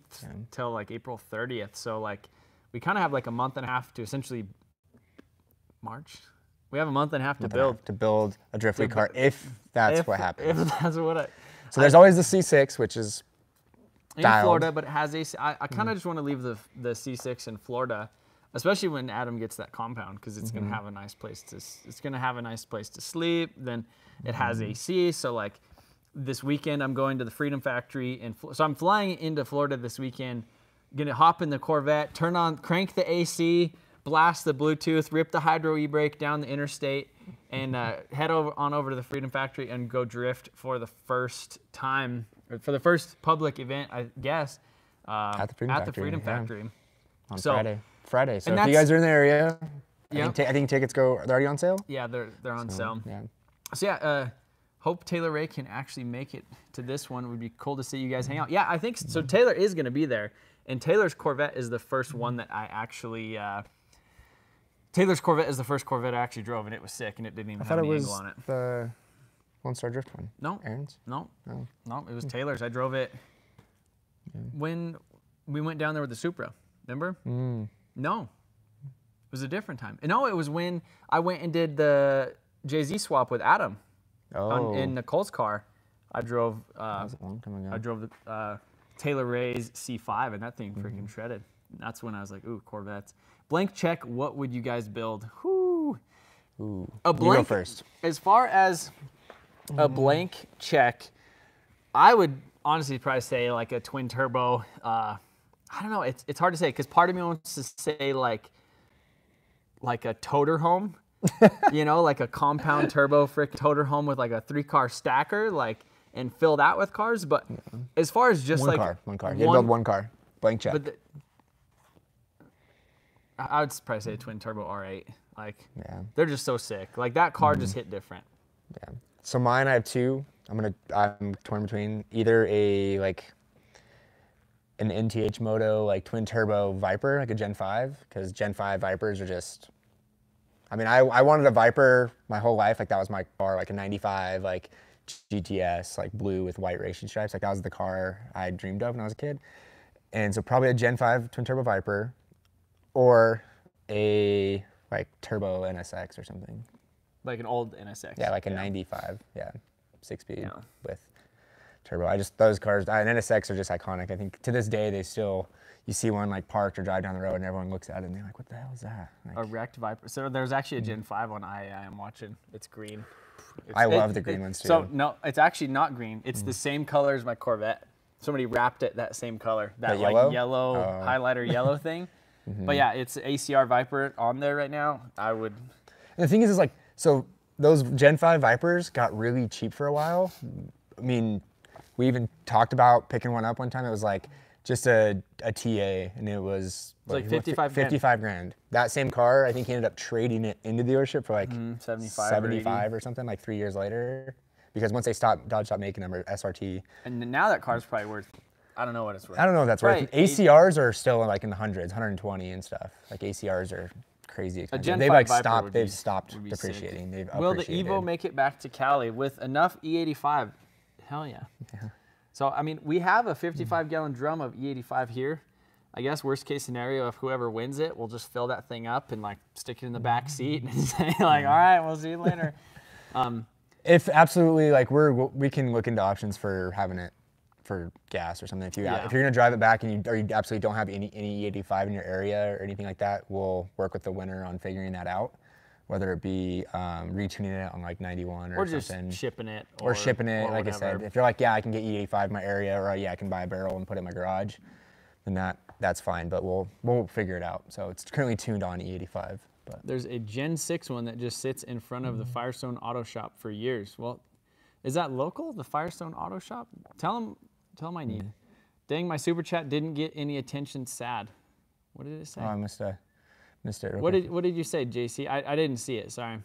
till like April 30th. So like we kind of have like a month and a half to essentially March. We have a month and a half to Month and a build. half To build a drift week car if that's if, what happens. If that's what I, so there's always the C6, which is in dialed. Florida, but it has a. I, I kind of just want to leave the the C6 in Florida, especially when Adam gets that compound because it's gonna have a nice place to. It's gonna have a nice place to sleep. Then it has AC, so like this weekend I'm going to the Freedom Factory and So I'm flying into Florida this weekend. Gonna hop in the Corvette, turn on, crank the AC, blast the Bluetooth, rip the hydro e-brake down the interstate, and uh, head over on over to the Freedom Factory and go drift for the first time, or for the first public event, I guess. Uh, At the Freedom at the Factory, Freedom yeah. Factory. on So- Friday. Friday. So and if you guys are in the area, I, think, I think tickets go. They're already on sale. Yeah, they're they're on sale. Yeah. So yeah, uh, hope Taylor Ray can actually make it to this one. It would be cool to see you guys hang out. Yeah, I think so. Taylor is going to be there, and Taylor's Corvette is the first one that I actually. Uh, Taylor's Corvette is the first Corvette I actually drove, and it was sick, and it didn't even I have any was angle on it. the Lone Star Drift one. No, Aaron's. no, Oh. no, it was Taylor's. I drove it when we went down there with the Supra. Remember? Mm. No, it was a different time. No, it was when I went and did the JZ swap with Adam. Oh. on, in Nicole's car, I drove. Uh, was a long time ago. I drove the uh, Taylor Ray's C5, and that thing freaking Mm-hmm. shredded. And that's when I was like, "Ooh, Corvettes." Blank check. What would you guys build? Whoo. Ooh. A You go first. As far as Mm-hmm. a blank check, I would honestly probably say like a twin turbo. Uh, I don't know. It's it's hard to say because part of me wants to say like like a toter home, you know, like a compound turbo frick toter home with like a three car stacker, like and fill that with cars. But as far as just like One like car, one car. You build one car, blank check. but the, I I would probably say a twin turbo R8. Like yeah, they're just so sick. Like that car Mm-hmm. just hit different. yeah. So mine, I have two. I'm gonna, I'm torn between either a like an NTH Moto like twin turbo Viper, like a Gen 5, because Gen 5 Vipers are just. I mean, I, I wanted a Viper my whole life. Like that was my car, like a '95, like GTS, like blue with white racing stripes. Like that was the car I dreamed of when I was a kid. And so probably a Gen 5 twin turbo Viper, or a like turbo NSX or something. Like an old NSX. Yeah, like a 95. Yeah, six speed Yeah. with turbo. I just those cars and NSX are just iconic. I think to this day they still you see one like parked or drive down the road and everyone looks at it and they're like, "What the hell is that?" Like, A wrecked Viper. So there's actually a Gen 5 on IAI I'm watching. It's green. It's- I love the green ones, too. So no, it's actually not green. It's the same color as my Corvette. Somebody wrapped it that same color, that That like yellow? yellow Oh. Highlighter yellow thing. Mm-hmm. But yeah, it's ACR Viper on there right now. I would. And the thing is, is like, so those Gen 5 Vipers got really cheap for a while. I mean, we even talked about picking one up one time. It was like just a, a TA, and it was like what, 55 grand. 55 grand. That same car, I think he ended up trading it into the dealership for like mm, 75 or 75 or, something, like three years later. Because once they stopped, Dodge stopped making them, or SRT. And now that car's probably worth. I don't know what it's worth. I don't know if that's Probably worth. 80 ACRs are still like in the hundreds, 120 and stuff. Like ACRs are crazy expensive. They've like Viper stopped. They've be- stopped would be sick. depreciating. They've Will the. Evo make it back to Cali with enough E85? Hell yeah. So I mean, we have a 55 gallon drum of E85 here. I guess worst case scenario, if whoever wins it, we'll just fill that thing up and like stick it in the back seat and say like, all right, we'll see you later. Um, If absolutely like we're we can look into options for having it for gas or something. If you Yeah. if you're gonna drive it back and you or you absolutely don't have any any E85 in your area or anything like that, we'll work with the winner on figuring that out. Whether it be um, retuning it on like 91 or, or just something. shipping it. or shipping it, or like I said. If you're like, yeah, I can get E85 in my area, or yeah, I can buy a barrel and put it in my garage, then that that's fine. But we'll we'll figure it out. So it's currently tuned on E85. But There's a Gen 6 one that just sits in front of the Firestone Auto Shop for years. Well, is that local, the Firestone Auto Shop? Tell them, tell them I need. Dang, my super chat didn't get any attention. Sad. What did it say? oh, I missed a missed it. real what did What did you say, JC? I, I didn't see it. Sorry.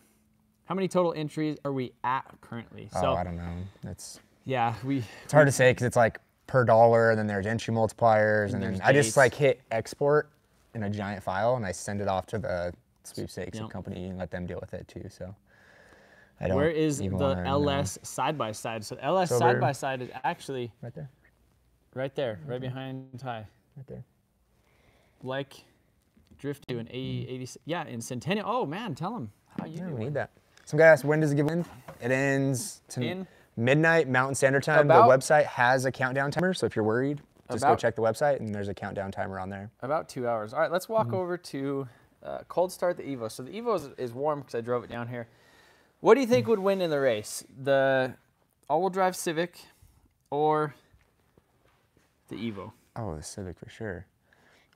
How many total entries are we at currently? Oh, so I don't know. It's yeah, we. it's hard to say because it's like per dollar, and then there's entry multipliers, and, there's then I just like hit export in a giant file, and I send it off to the sweepstakes Yep. company and let them deal with it too. So I don't. Where is the know. LS side by side? So LS It's side by side is actually Right there. right there, right behind Ty. Right there. like drift to an A eighty. Yeah, in Centennial. Oh man, tell him how you Yeah, need that. Some guy asked when does it give end? It ends to In? midnight Mountain Standard Time. About- the website has a countdown timer, so if you're worried, just go check the website and there's a countdown timer on there. About two hours. All right, let's walk Mm-hmm. over to uh, cold start the Evo. So the Evo is, is warm because I drove it down here. What do you Mm. think would win in the race? The all-wheel drive Civic or the Evo? Oh, the Civic for sure.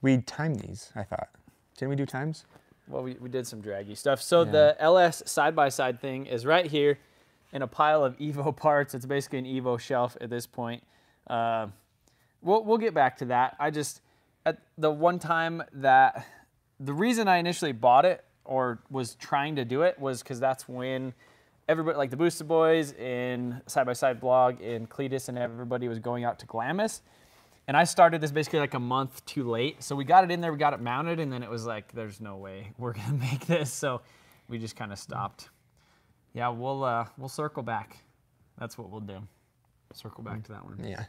We timed these, I thought. Didn't we do times? Well, we, we did some draggy stuff. So the LS side by side thing is right here in a pile of Evo parts. It's basically an Evo shelf at this point. Uh, we'll, we'll get back to that. I just, at the one time that, the reason I initially bought it or was trying to do it was because that's when everybody, like the Booster Boys and Side by Side blog and Cleetus and everybody was going out to Glamis. And I started this basically like a month too late. So we got it in there, we got it mounted, and then it was like, there's no way we're gonna make this. So we just kind of stopped. Yeah, we'll uh, we'll circle back. That's what we'll do. Circle back to that one. Yeah.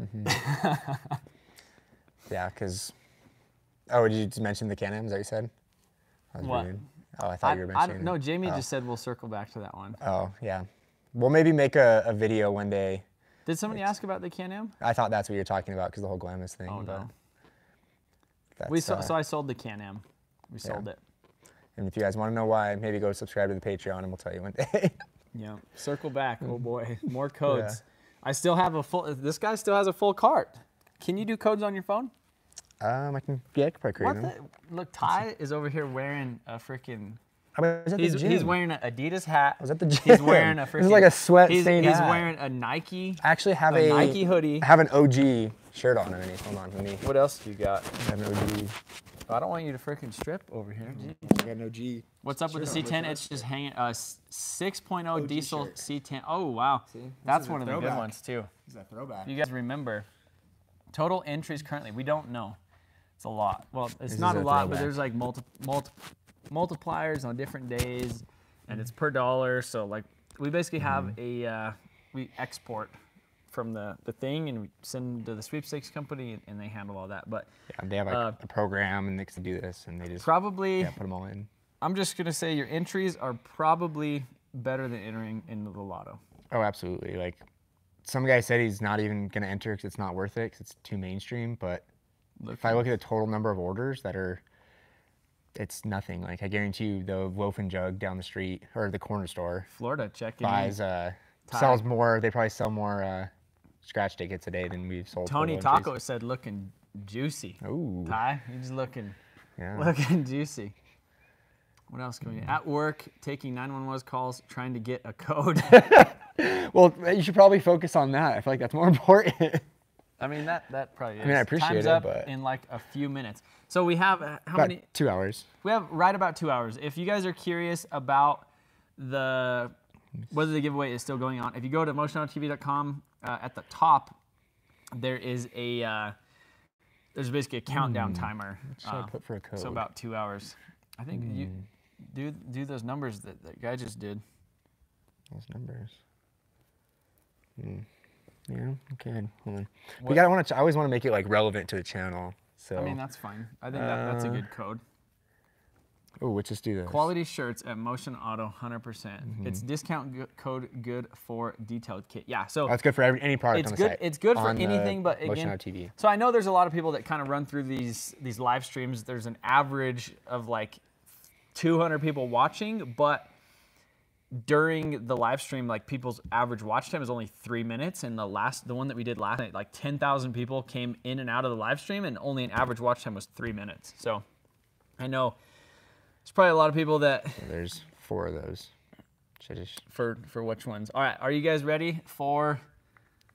Mhm. yeah, because. Oh, did you mention the Can-Am? That you said? I was What? reading. Oh, I thought I, you were mentioning. don't know. Jamie oh. just said we'll circle back to that one. Oh, yeah. We'll maybe make a, a video one day. Did somebody ask about the Can-Am? I thought that's what you're talking about because the whole Glamis thing. Oh no. That's, We so, uh, so I sold the Can-Am. We sold it. and if you guys want to know why, maybe go subscribe to the Patreon and we'll tell you one day. Yeah. Circle back. Oh boy, more codes. I still have a full. This guy still has a full cart. Can you do codes on your phone? um, I can, yeah, I can probably create What them. the? Look, Ty is over here wearing a freaking I was at the He's, gym. he's wearing an Adidas hat. I was at the gym. He's wearing a freaking. This is like a sweat he's, stained He's hat. wearing a Nike. I actually have a a, Nike hoodie. I have an OG shirt on underneath. Hold on, let me. What else do you got? I have an OG. I don't want you to freaking strip over here. I got an OG. What's up with the C10? It's just hanging. Uh, s- 6.0 diesel shirt. C10. Oh wow, that's one of the good throwback. ones too. Is that throwback? You guys remember, total entries currently, we don't know. It's a lot. Well, it's This not a a lot, but there's like multiple multi, multipliers on different days, and it's per dollar. So like, we basically have Mm-hmm. a uh, we export from the the thing and we send to the sweepstakes company, and they handle all that. But Yeah, they have like Uh, a program and they can do this, and they just probably, yeah, put them all in. I'm just gonna say your entries are probably better than entering into the lotto. Oh, absolutely. Like some guy said he's not even gonna enter because it's not worth it because it's too mainstream. But if I look at the total number of orders that are, it's nothing. Like I guarantee you, the loaf and jug down the street or the corner store Florida check in. buys uh Ty. sells more. They probably sell more uh, scratch tickets a day than we've sold. Tony. Taco said looking juicy. Ooh, Ty, he's looking yeah. looking juicy. What else can we do? At work, taking 911 calls, trying to get a code. Well, you should probably focus on that. I feel like that's more important. I mean, that that probably is. mean, I appreciate Time's it, up but- in like a few minutes. So we have uh, how About many? two hours. We have right about two hours. If you guys are curious about the whether the giveaway is still going on, if you go to motionautotv.com, uh, at the top there is a uh, there's basically a countdown timer. What should I uh, put for a code? so about two hours. I think you do do those numbers that that guy just did. Those numbers. Hmm. Yeah. Okay. Hold on. What- We gotta want to. I always want to make it like relevant to the channel. So. I mean, that's fine. I think that, that's a Uh, good code. oh, let's just do this. Quality shirts at Motion Auto, 100%. percent Mm-hmm. It's discount code good for detailed kit. Yeah, so That's good for every, any product it's on the good. site. It's good for anything, but Motion again, Out TV. so I know there's a lot of people that kind of run through these these live streams. There's an average of like 200 people watching, but during the live stream, like people's average watch time is only three minutes, and the last the one that we did last night, like 10,000 people came in and out of the live stream, and only an average watch time was three minutes. So I know there's probably a lot of people that there's four of those. Should just for for which ones. All right, are you guys ready for?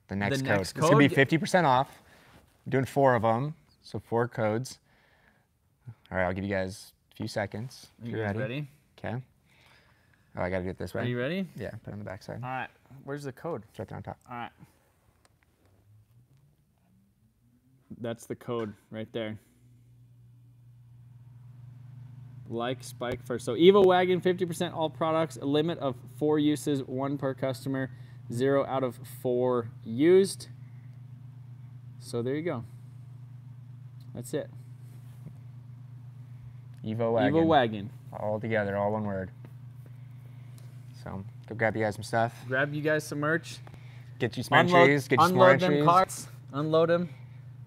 the next code. next It's gonna be 50% off. I'm doing four of them, so four codes. All right, I'll give you guys a few seconds. Are you guys ready. ready? Okay. Oh, I gotta do it this way. Are you ready? Yeah, put it on the back side. All right. Where's the code? It's right there on top. All right. That's the code right there. Like Spike first. So Evo Wagon, 50% all products, a limit of four uses, one per customer, zero out of four used. So there you go. That's it. Evo wagon. Evo Wagon. All together, all one word. So go grab you guys some stuff. Grab you guys some merch. Get you some unload, entries. Get you some more unload them carts, unload them,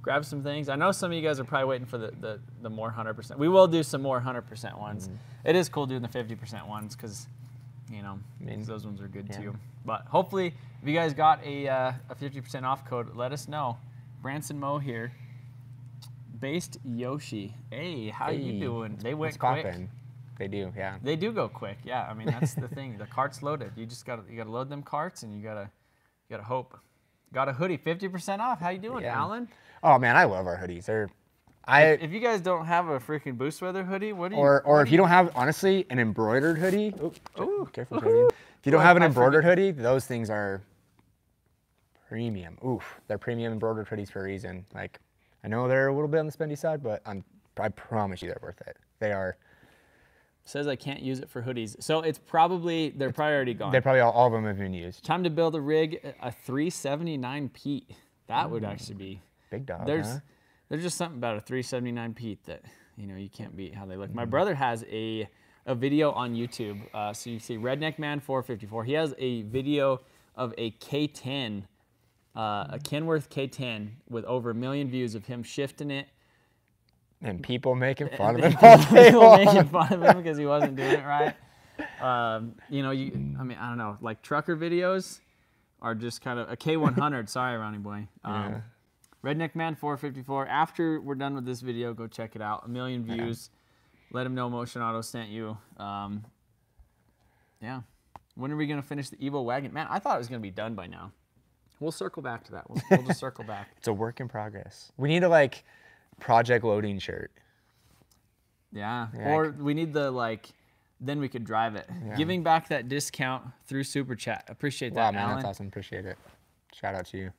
grab some things. I know some of you guys are probably waiting for the, the, the more 100%. We will do some more 100% ones. Mm-hmm. It is cool doing the 50% ones because, you know, I mean, those ones are good yeah. too. But hopefully, if you guys got a, uh, a 50% off code, let us know. Branson Mo here. Based Yoshi. Hey, how are you doing? They went What's quick. poppin'? They do, yeah. They do go quick. Yeah, I mean that's the thing. The cart's loaded. You just got to you got to load them carts and you got to you got to hope. Got a hoodie, 50% off. How you doing, Yeah. Alan? Oh man, I love our hoodies. They're, I If you guys don't have a freaking boost weather hoodie, what do you or or if you don't have honestly an embroidered hoodie. Ooh, Ooh, careful. Jody. If you don't have an embroidered hoodie, those things are premium. Oof, they're premium embroidered hoodies for a reason. Like, I know they're a little bit on the spendy side, but I'm I promise you they're worth it. They are. Says I can't use it for hoodies. So it's probably they're probably already gone. They probably all, all of them have been used. Time to build a rig, a 379 Pete. That would actually be Big dog. there's huh? there's just something about a 379 Pete that you know you can't beat how they look. My brother has a a video on YouTube. Uh, so you see Redneck Man 454. He has a video of a K10, uh, a Kenworth K10 with over a million views of him shifting it. And people making fun of him People making fun of him because he wasn't doing it right. Um, you know, you. I mean, I don't know. Like trucker videos are just kind of a K100. sorry, Ronnie boy. Um, Redneck Man 454. After we're done with this video, go check it out. A million views. Let him know Motion Auto sent you. Um, Yeah. When are we gonna finish the Evo wagon? Man, I thought it was gonna be done by now. We'll circle back to that. We'll, we'll just circle back. It's a work in progress. We need to like project loading shirt. Yeah. Yeah, Or we need the like. Then we could drive it. Yeah. Giving back that discount through Super Chat. Appreciate Wow, that, man, Alan. that's awesome. Appreciate it. Shout out to you.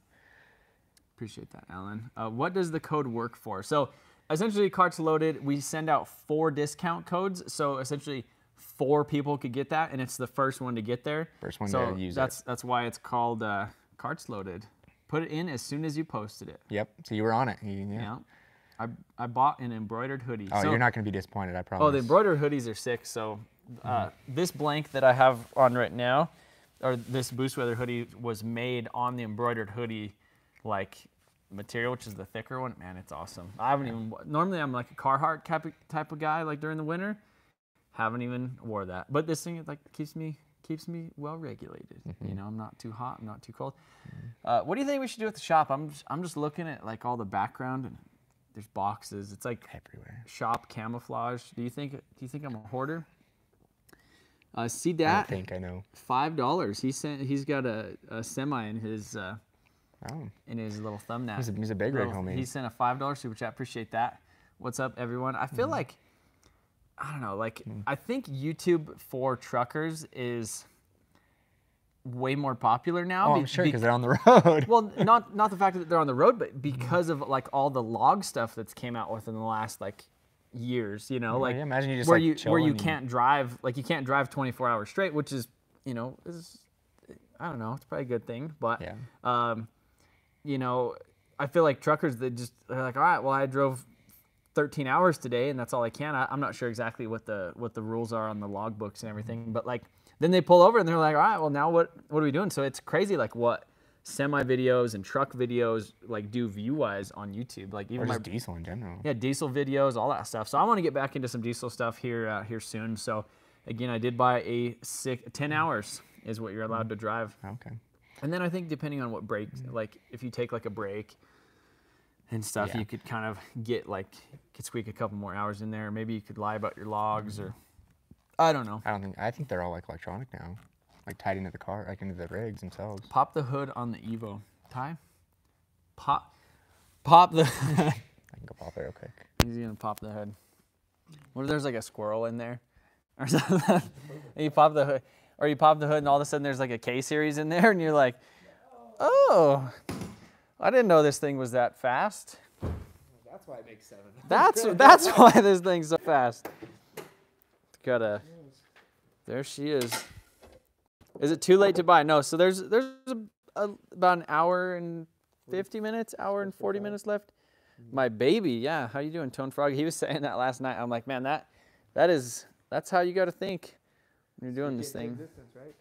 Appreciate that, Alan. Uh, what does the code work for? So essentially, carts loaded. We send out four discount codes. So essentially, four people could get that, and it's the first one to get there. First one so to use it. that's that's why it's called uh, carts loaded. Put it in as soon as you posted it. Yep. So you were on it. You- yeah. Yeah. I, I bought an embroidered hoodie. Oh, So- you're not gonna be disappointed. I promise. Oh, the embroidered hoodies are sick. So, uh, this blank that I have on right now, or this Boost Weather hoodie, was made on the embroidered hoodie, like material, which is the thicker one. Man, it's awesome. I haven't even. Normally, I'm like a Carhartt type of, type of guy, like during the winter. Haven't even wore that, but this thing like keeps me keeps me well regulated. You know, I'm not too hot, I'm not too cold. Uh, what do you think we should do at the shop? I'm just, I'm just looking at like all the background and there's boxes. It's like everywhere. shop camouflage. Do you think? Do you think I'm a hoarder? Uh, see that? I think I know. five dollars. He sent. He's got a, a semi in his uh, Oh, in his little thumbnail. he's a, he's a big rig homie. He sent a five dollar super chat. I appreciate that. What's up, everyone? I feel like I don't know. Like Mm. I think YouTube for truckers is way more popular now. oh, I'm sure because they're on the road. well, not not the fact that they're on the road, but because of like all the log stuff that's came out within the last like years. You know, Yeah, like yeah, imagine you just, where like, you where you can't drive, like you can't drive 24 hours straight, which is you know is I don't know, it's probably a good thing, but Yeah. um, you know, I feel like truckers that just they're like, all right, well, I drove 13 hours today, and that's all I can. I, I'm not sure exactly what the what the rules are on the log books and everything, but like then they pull over and they're like, all right, well, now what what are we doing? So it's crazy, like what semi videos and truck videos like do view wise on YouTube, like even my diesel in general. yeah, diesel videos, all that stuff. So I want to get back into some diesel stuff here uh, here soon. So again, I did buy a six, 10 hours is what you're allowed to drive. Okay. And then I think depending on what break, like if you take like a break and stuff, Yeah. you could kind of get like could squeak a couple more hours in there. Maybe you could lie about your logs or I don't know. I don't think I think they're all like electronic now, like tied into the car, like into the rigs themselves. Pop the hood on the Evo. Ty? Pop pop the I can go pop it real quick. He's gonna pop the hood. What if there's like a squirrel in there? Or something? and you pop the hood or you pop the hood and all of a sudden there's like a K series in there and you're like, Oh, I didn't know this thing was that fast. That's why it makes seven. That's that's why this thing's so fast. Gotta. There she is. Is it too late to buy? No. So there's there's a, a, about an hour and fifty minutes, hour and forty minutes left. My baby, yeah. How you doing, Tone Frog? He was saying that last night. I'm like, man, that that is that's how you got to think when you're doing this thing. Right?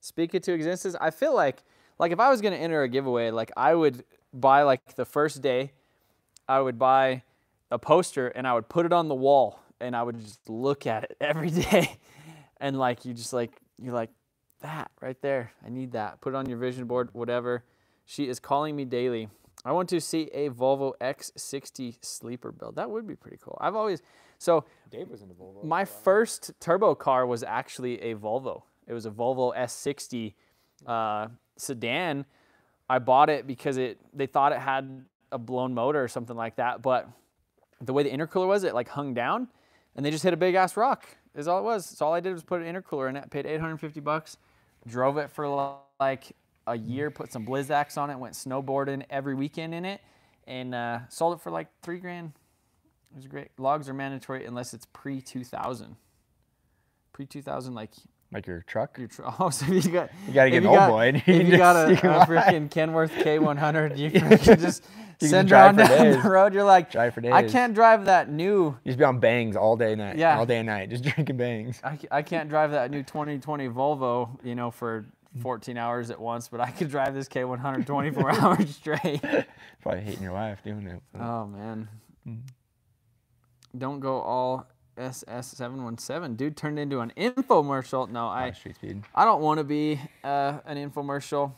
Speak it to existence. I feel like like if I was gonna enter a giveaway, like I would buy like the first day, I would buy a poster and I would put it on the wall and I would just look at it every day. And like you just like you're like that right there. I need that. Put it on your vision board, whatever. She is calling me daily. I want to see a Volvo X60 sleeper build. That would be pretty cool. I've always so Dave was in the Volvo. my first turbo car was actually a Volvo. It was a Volvo S60 uh, sedan. I bought it because it they thought it had a blown motor or something like that, but the way the intercooler was, it like hung down, and they just hit a big ass rock. Is all it was. So all I did was put an intercooler in it. Paid 850 bucks. Drove it for like a year. Put some Blizzaks on it. Went snowboarding every weekend in it, and uh, sold it for like three grand. It was great. Logs are mandatory unless it's pre 2000. Pre 2000, like Like your truck. your tr- oh, so you got You gotta get an old got- boy and If you you got a, you a freaking Kenworth K100, you can just can send drive her on down days. the road. You're like, Drive for I can't drive that new. You just be on bangs all day night. Yeah. All day and night, just drinking bangs. I, I can't drive that new 2020 Volvo, you know, for 14 hours at once, but I could drive this K100 24 hours straight. Probably hating your wife doing it. Oh man. Mm-hmm. Don't go all SS717. Dude turned into an infomercial. No, I street speed. I don't want to be uh, an infomercial.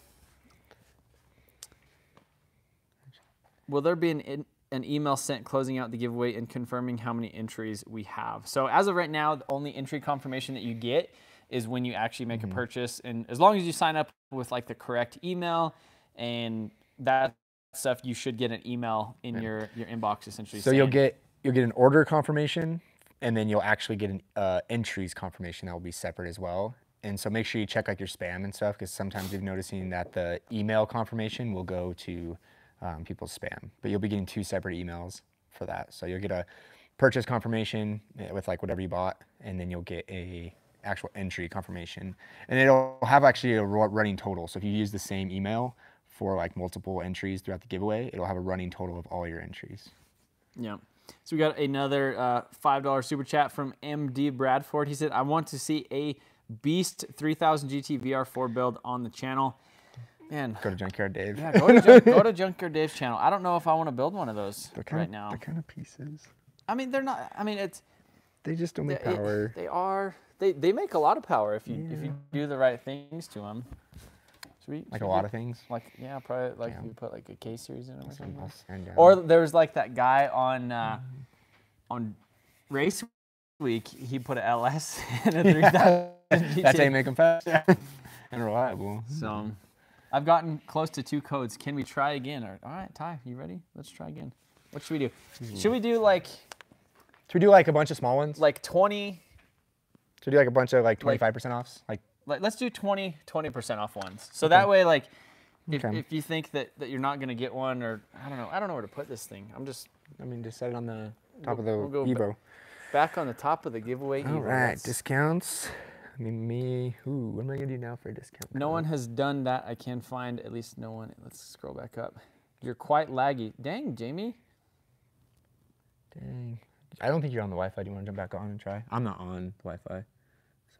Will there be an in, an email sent closing out the giveaway and confirming how many entries we have? So as of right now, the only entry confirmation that you get is when you actually make a purchase. And as long as you sign up with like the correct email and that stuff, you should get an email in your your inbox essentially. So you'll get you'll get an order confirmation, and then you'll actually get an uh, entries confirmation that will be separate as well. And so make sure you check like your spam and stuff because sometimes you've noticing that the email confirmation will go to um, people's spam, but you'll be getting two separate emails for that. So you'll get a purchase confirmation eh, with like whatever you bought, and then you'll get a actual entry confirmation, and it'll have actually a running total. So if you use the same email for like multiple entries throughout the giveaway, it'll have a running total of all your entries. Yeah. So we got another uh, five dollar super chat from MD Bradford. He said, "I want to see a Beast 3000 GT VR4 build on the channel." Man, Go to Junkyard Dave. yeah, go to, Junk, go to Junkyard Dave's channel. I don't know if I want to build one of those They're kind right of, now. They're kind of pieces. I mean, they're not. I mean, it's They just don't make it- power. they are. They they make a lot of power if you if you do the right things to them. Should we, like should a lot do- of things. Like yeah, probably like Yeah. you put like a K series in it or something. Or there was like that guy on uh, mm-hmm. on race week. He put a LS and a 3000 that's how you make them fast and reliable. So mm-hmm. I've gotten close to two codes. Can we try again? Or, all right, Ty, you ready? Let's try again. What should we do? Hmm. Should we do like Should we do like a bunch of small ones? like 20? Should we do like a bunch of like like- 25% offs? Like Like, let's do 20 20% off ones. So that way, like, if, Okay. if you think that, that you're not gonna get one, or I don't know, I don't know where to put this thing. I'm just I mean, just set it on the top of the we'll ba- Evo. back on the top of the giveaway. All Evo. right, That's- discounts. I mean, me. Ooh, what am I gonna do now for a discount? No one has done that. I can find at least no one. Let's scroll back up. You're quite laggy. Dang, Jamie. Dang. I don't think you're on the Wi-Fi. Do you want to jump back on and try? I'm not on Wi-Fi,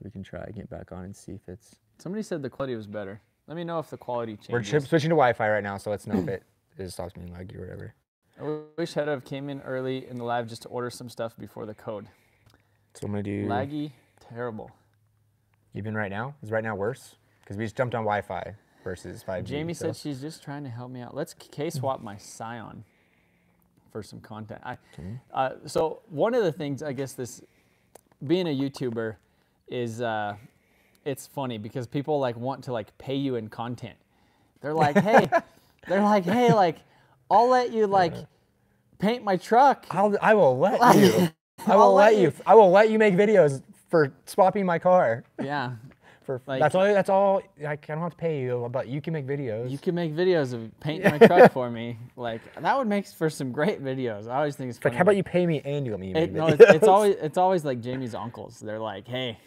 we can try and get back on and see if it's. Somebody said the quality was better. Let me know if the quality changes. We're chip- switching to Wi-Fi right now, so let's know if it is stops being laggy or whatever. I wish I'd have came in early in the live just to order some stuff before the code. So I'm gonna do Laggy, terrible. even right now. Is right now worse? Because we just jumped on Wi-Fi versus 5G. Jamie so- said she's just trying to help me out. Let's K swap my Scion for some content. I, uh, so one of the things I guess this being a YouTuber is uh, it's funny because people like want to like pay you in content. They're like, hey, they're like, hey, like I'll let you like paint my truck. I'll, I will let you. I will I'll let let you. you. I will let you make videos for swapping my car. Yeah, For Like- that's all. That's all. Like, I don't have to pay you, but you can make videos. you can make videos of painting my truck for me. Like that would make for some great videos. I always think it's funny. like, how about you pay me and you let me make no, videos? it's, it's always it's always like Jamie's uncles. They're like, hey,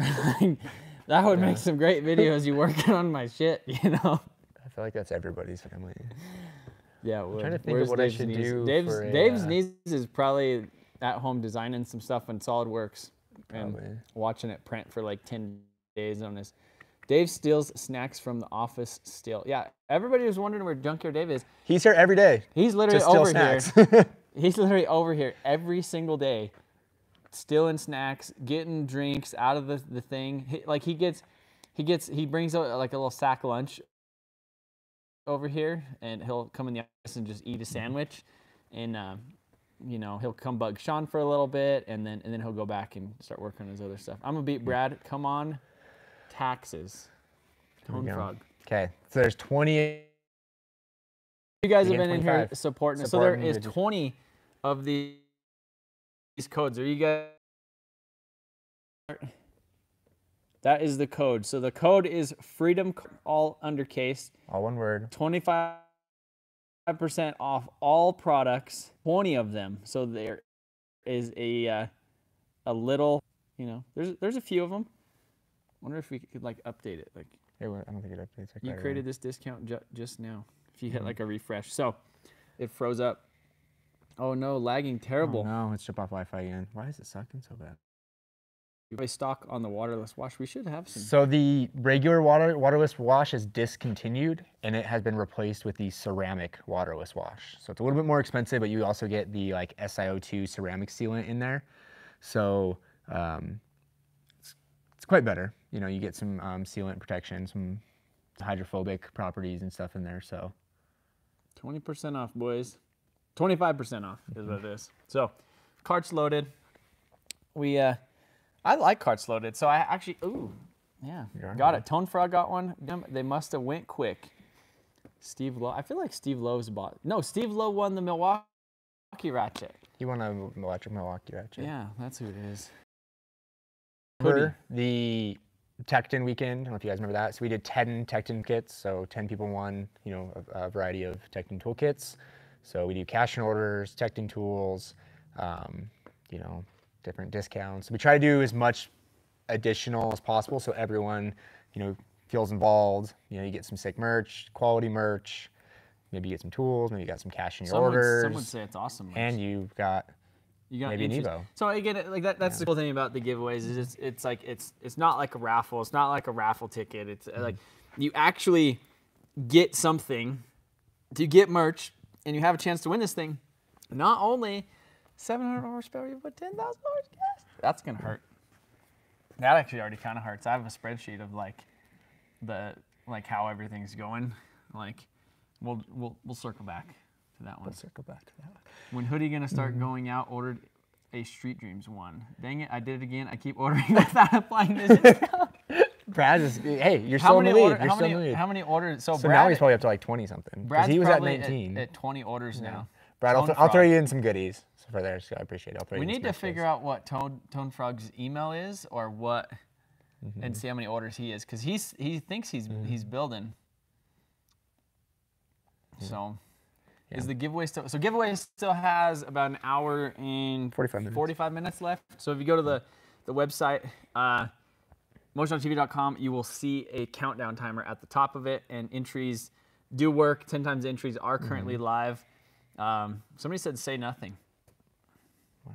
that would make some great videos. You working on my shit, you know? I feel like that's everybody's family. Yeah. Would. trying to think of Where's what I Dave's should niece? do Dave's a, Dave's uh, niece is probably at home designing some stuff in SolidWorks and Probably. watching it print for like ten days on this. Dave steals snacks from the office. Still, yeah. Everybody was wondering where Junkyard Dave is. He's here every day He's literally over snacks. here. He's literally over here every single day, stealing snacks, getting drinks out of the, the thing. He, like he gets, he gets, he brings out like a little sack lunch over here, and he'll come in the office and just eat a sandwich, and um, you know he'll come bug Sean for a little bit, and then and then he'll go back and start working on his other stuff. I'm gonna beat Brad. Come on, taxes. Tone frog. okay, so there's 20. You guys have been in here 25. supporting us. So there Supporting is the- 20 of the- these codes. Are you guys? That is the code. So the code is freedom all undercase. All one word. 25% off all products, 20 of them. So there is a uh, a little, you know, there's there's a few of them. I Wonder if we could like update it. Like It wa- I don't think it updates. Like you right created this discount ju- just now. If you hit Mhm. like a refresh, so it froze up. Oh no, lagging terrible. Oh, no, it's jump off Wi-Fi again. Why is it sucking so bad? You play stock on the waterless wash. We should have some. So the regular water waterless wash is discontinued, and it has been replaced with the ceramic waterless wash. So it's a little bit more expensive, but you also get the like SiO2 ceramic sealant in there. So um, it's, it's quite better. You know, you get some um, sealant protection, some hydrophobic properties and stuff in there. So 20% off, boys. 25% off is what it is. So, cart's loaded. We uh I like carts loaded, so I actually ooh, yeah, got it. Tone Frog got one. They must have went quick. Steve Lowe. I feel like Steve Lowe's bought. No, Steve Lowe won the Milwaukee Ratchet. You want to electric Milwaukee ratchet? Yeah, that's who it is. Remember the Tekton weekend? I don't know if you guys remember that. So we did 10 Tekton kits. So 10 people won, you know, a, a variety of Tekton tool kits. So we do cash and orders, Tekton tools, um, you know, different discounts. We try to do as much additional as possible so everyone, you know, feels involved. You know, you get some sick merch, quality merch. Maybe you get some tools. Maybe you got some cash in your Some would, orders. some would say it's awesome. merch. and you've got You got Maybe an Evo. So again, it- like that, that's the cool thing about the giveaways is it's, it's like it's it's not like a raffle. It's not like a raffle ticket. It's uh, like you actually get something, you get merch, and you have a chance to win this thing. Not only 700 horsepower, but 10,000 dollars cash. That's gonna hurt. That actually already kind of hurts. I have a spreadsheet of like the like how everything's going. Like we'll we'll we'll circle back to that one. circle back to that. one. When hoodie gonna start Mm-hmm. going out? Ordered a Street Dreams one. Dang it, I did it again. I keep ordering without applying this. Brad is hey, you're how still in the lead. order, you're how still in many the lead. how many orders? So, so Brad, now he's probably up to like 20 something. 'cause Brad's he was at 19. At, 20 orders now. Brad, I'll, th- I'll throw you in some goodies for there. So I appreciate it. I'll throw We need to figure out what Tone Tone Frog's email is or what, Mm-hmm. and see how many orders he is because he's he thinks he's he's building. So, is the giveaway still? So giveaway still has about an hour and 45 minutes. 45 minutes left. So if you go to the the website, uh, motionautotv.com, you will see a countdown timer at the top of it, and entries do work. Ten times entries are currently Mm-hmm. live. Um, somebody said say nothing. Why?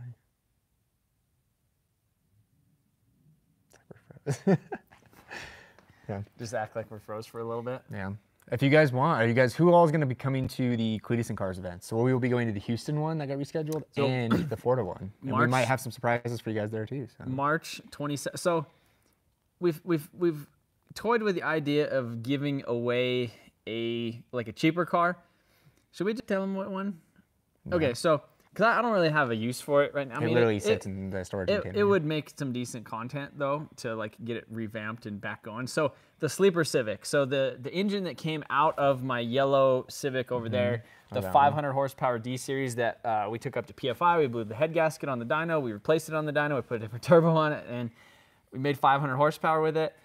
yeah. Just act like we're froze for a little bit. yeah. If you guys want, are you guys who all is going to be coming to the Cleetus and Cars event? So we will be going to the Houston one that got rescheduled So- and the Florida one. And we might have some surprises for you guys there too. So. March 27th. So we've we've we've toyed with the idea of giving away a like a cheaper car. Should we just tell them what one? Okay, so because I I don't really have a use for it right now. I It mean, literally it, sits it, in the storage it, container. it would make some decent content though to like get it revamped and back going. So the sleeper Civic. So the the engine that came out of my yellow Civic over there, the Mm-hmm. that one. 500 horsepower D series that uh, we took up to PFI. We blew the head gasket on the dyno. We replaced it on the dyno. We put a different turbo on it, and we made 500 horsepower with it.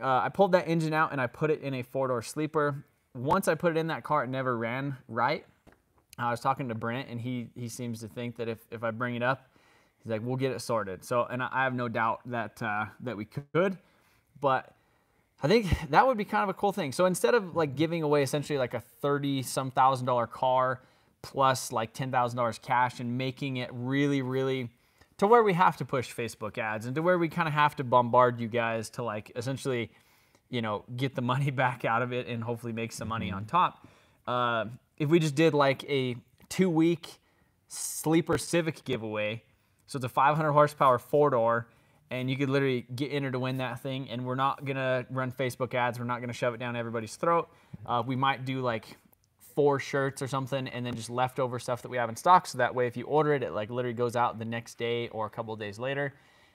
Uh, I pulled that engine out and I put it in a four door sleeper. Once I put it in that car, it never ran right. I was talking to Brent, and he he seems to think that if, if I bring it up, he's like, we'll get it sorted. So, and I have no doubt that uh, that we could, but I think that would be kind of a cool thing. So instead of like giving away essentially like a thirty some thousand dollar car plus like ten thousand dollars cash and making it really really to where we have to push Facebook ads and to where we kind of have to bombard you guys to like essentially you know, get the money back out of it and hopefully make some money on top. Uh, if we just did like a two week sleeper Civic giveaway, so it's a 500 horsepower four door, and you could literally get entered to win that thing. And we're not gonna run Facebook ads. We're not gonna shove it down everybody's throat. Uh, we might do like four shirts or something, and then just leftover stuff that we have in stock. So that way, if you order it, it like literally goes out the next day or a couple days later.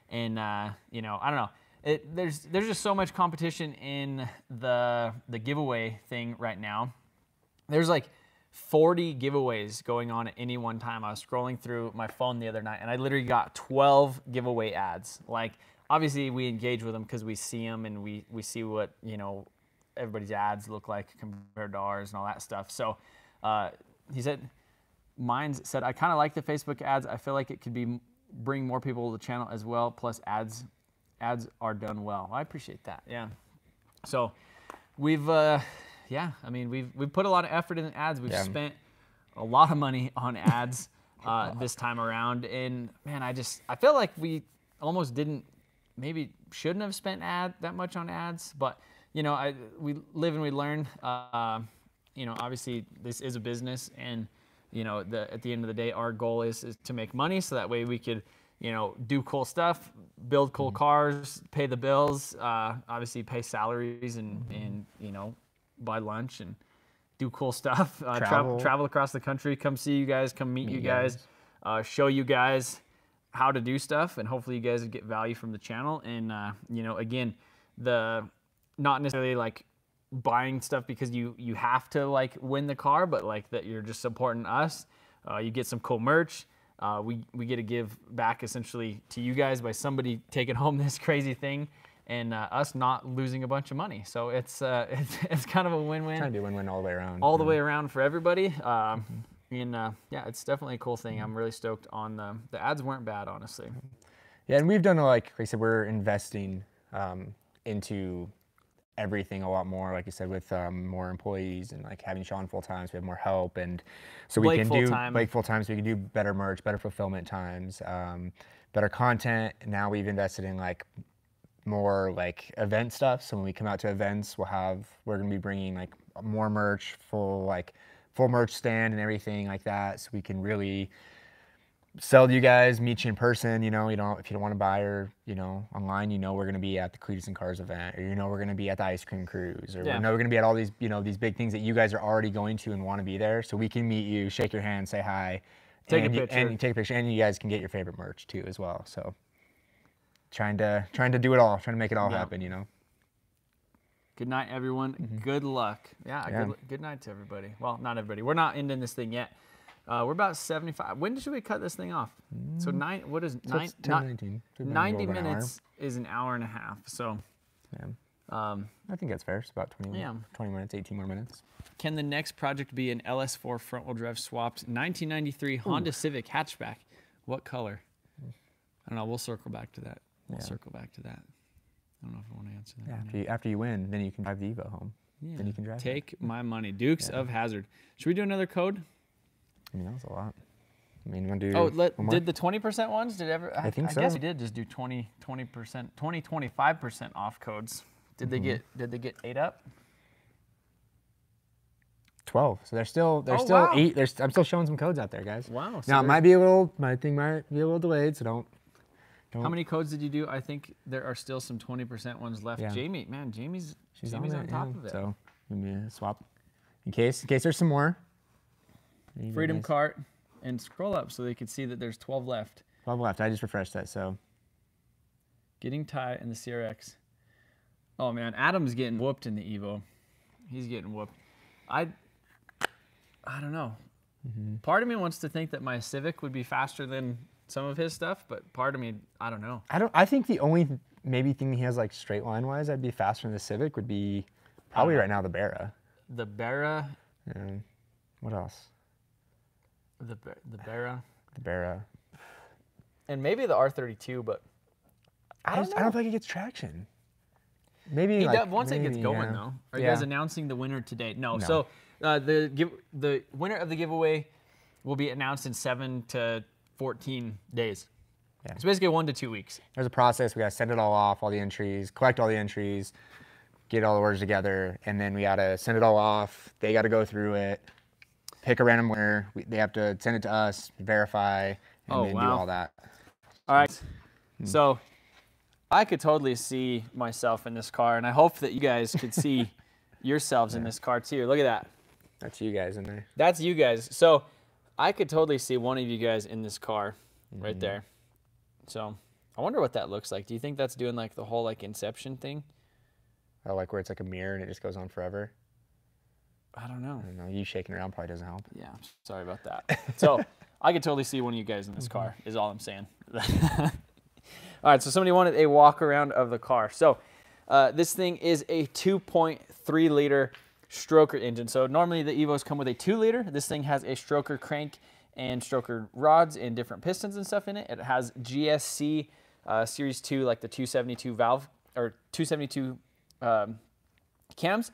And uh, you know, I don't know. It, there's there's just so much competition in the the giveaway thing right now. There's like 40 giveaways going on at any one time. I was scrolling through my phone the other night and I literally got 12 giveaway ads. Like obviously we engage with them because we see them and we we see what you know everybody's ads look like compared to ours and all that stuff. So uh, he said, mine said I kind of like the Facebook ads. I feel like it could be bring more people to the channel as well. Plus ads ads are done well. I appreciate that. Yeah. So we've uh yeah, I mean we've we've put a lot of effort in ads. We've Yeah. spent a lot of money on ads uh, this time around, and man, I just I feel like we almost didn't maybe shouldn't have spent ad that much on ads, but you know I we live and we learn. Uh, you know, obviously this is a business, and you know the at the end of the day, our goal is, is to make money, so that way we could you know do cool stuff, build cool cars, pay the bills, uh, obviously pay salaries, and and you know buy lunch and do cool stuff. Uh, travel. Travel. travel across the country, come see you guys, come meet, you guys, Uh, show you guys how to do stuff, and hopefully you guys get value from the channel. And uh, you know, again, the not necessarily like buying stuff because you you have to like win the car, but like that you're just supporting us. Uh, you get some cool merch. Uh, we we get to give back essentially to you guys by somebody taking home this crazy thing, and uh, us not losing a bunch of money. So it's uh, it's, it's kind of a win-win Trying to do win-win all the way around. all the way around for everybody. Um, and uh, yeah, it's definitely a cool thing. I'm really stoked on the the ads weren't bad, honestly. Yeah, and we've done like, like I said, we're investing um, into everything a lot more. Like you said, with um, more employees and like having Sean full time, so we have more help, and so Blake we can do Blake full time, so we can do better merch, better fulfillment times, um, better content. Now we've invested in like more like event stuff. So when we come out to events, we'll have we're gonna be bringing like more merch, full like full merch stand and everything like that, so we can really sell to you guys, meet you in person. You know, you know, if you don't want to buy or you know online, you know we're gonna be at the Cleetus and Cars event, or you know we're gonna be at the ice cream cruise, or Yeah. we know we're gonna be at all these you know these big things that you guys are already going to and want to be there, so we can meet you, shake your hand, say hi, Take a and you- picture. and you take a picture, and you guys can get your favorite merch too as well. So trying to trying to do it all, trying to make it all Yeah. happen. You know. Good night, everyone. Mm-hmm. Good luck. Yeah, Yeah. Good, good night to everybody. Well, not everybody. We're not ending this thing yet. Uh, we're about 75. When should we cut this thing off? So nine. What is So nine? it's not- 10:19. So we've been a 90 little over an minutes is an hour and a half. So, Yeah. um, I think that's fair. It's about 20, Yeah. 20 minutes, 18 more minutes. can the next project be an LS4 front wheel drive swapped 1993 Honda Civic hatchback? What color? I don't know. We'll circle back to that. We'll Yeah. circle back to that. I don't know if I want to answer that. Yeah, after you, after you win, then you can drive the Evo home. Then you can drive. it. Take my money. Dukes of Hazard. Should we do another code? I mean, that was a lot. I mean, you want to do Oh, let, did the 20% ones, did ever? I, think I guess we did just do 20, 20%, 20, 25% off codes. Did they Mm-hmm. get, did they get ate up? 12. So they're still there's Oh, still wow. eight. There's I'm still showing some codes out there, guys. Wow. so Now it might be a little. My thing might be a little delayed, so don't. don't How many codes did you do? I think there are still some 20% ones left. Yeah. Jamie, man, Jamie's, She's Jamie's on, it, top yeah. of it. So maybe a swap in case in case there's some more. Freedom guys. cart and scroll up so they could see that there's 12 left. 12 left. I just refreshed that. So Getting Ty in the CRX. Oh man, Adam's getting whooped in the Evo. He's getting whooped. I I don't know. Mm-hmm. Part of me wants to think that my Civic would be faster than some of his stuff, but part of me, I don't know. I don't. I think the only maybe thing he has like straight line wise, I'd be faster than the Civic would be probably Uh-huh. right now the Barra. The Barra, Um, what else? The the Barra, The Barra. and maybe the R32, but I, don't just, I don't feel like it gets traction. Maybe He like, does, once it gets going yeah. though. Are you guys announcing the winner today? No. No. So uh, the give the winner of the giveaway will be announced in seven to fourteen days. Yeah. It's basically one to two weeks. There's a process. We gotta send it all off, all the entries, collect all the entries, get all the orders together, and then we gotta send it all off. They gotta go through it, pick a random winner. We, they have to send it to us, verify, and Oh, then do all that. All right. Hmm. So I could totally see myself in this car, and I hope that you guys could see yourselves in this car too. Look at that. That's you guys in there. That's you guys. So I could totally see one of you guys in this car right Mm-hmm. there. So I wonder what that looks like. Do you think that's doing like the whole like Inception thing? Oh, like where it's like a mirror and it just goes on forever. I don't know. I don't know. You shaking around probably doesn't help. Yeah, sorry about that. So I could totally see one of you guys in this car. Is all I'm saying. all right, so somebody wanted a walk around of the car. So uh, this thing is a 2.3 liter stroker engine. So normally the Evos come with a two liter. This thing has a stroker crank and stroker rods and different pistons and stuff in it. It has GSC uh, Series 2, like the 272 valve or 272 um, cams.